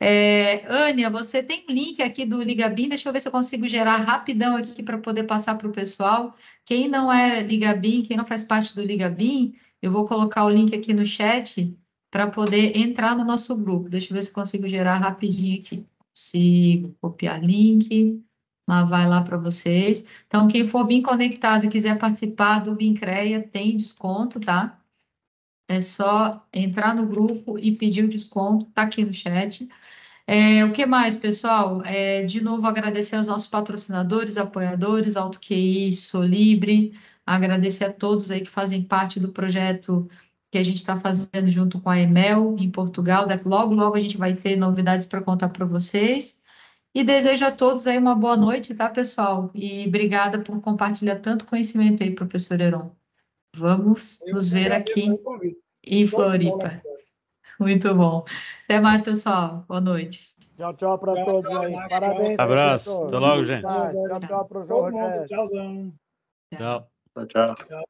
É, Ania, você tem um link aqui do Ligabim, deixa eu ver se eu consigo gerar rapidão aqui para poder passar para o pessoal. Quem não é Ligabim, quem não faz parte do Ligabim, eu vou colocar o link aqui no chat para poder entrar no nosso grupo. Deixa eu ver se consigo gerar rapidinho aqui. Consigo copiar link, lá vai lá para vocês. Então, quem for bem conectado e quiser participar do Bincreia, tem desconto, tá? É só entrar no grupo e pedir o desconto, tá aqui no chat. É, o que mais, pessoal? É, de novo, agradecer aos nossos patrocinadores, apoiadores, AutoQI, Solibre, agradecer a todos aí que fazem parte do projeto que a gente está fazendo junto com a Emel em Portugal. Logo, logo a gente vai ter novidades para contar para vocês. E desejo a todos aí uma boa noite, tá, pessoal? E obrigada por compartilhar tanto conhecimento aí, professor Heron. Vamos Eu nos ver aqui em Floripa. Muito bom. Até mais, pessoal. Boa noite. Tchau, tchau para todos aí. Parabéns. Abraço. Até logo, gente. Tchau, tchau. Tchau. Tchau. Tchau, tchau.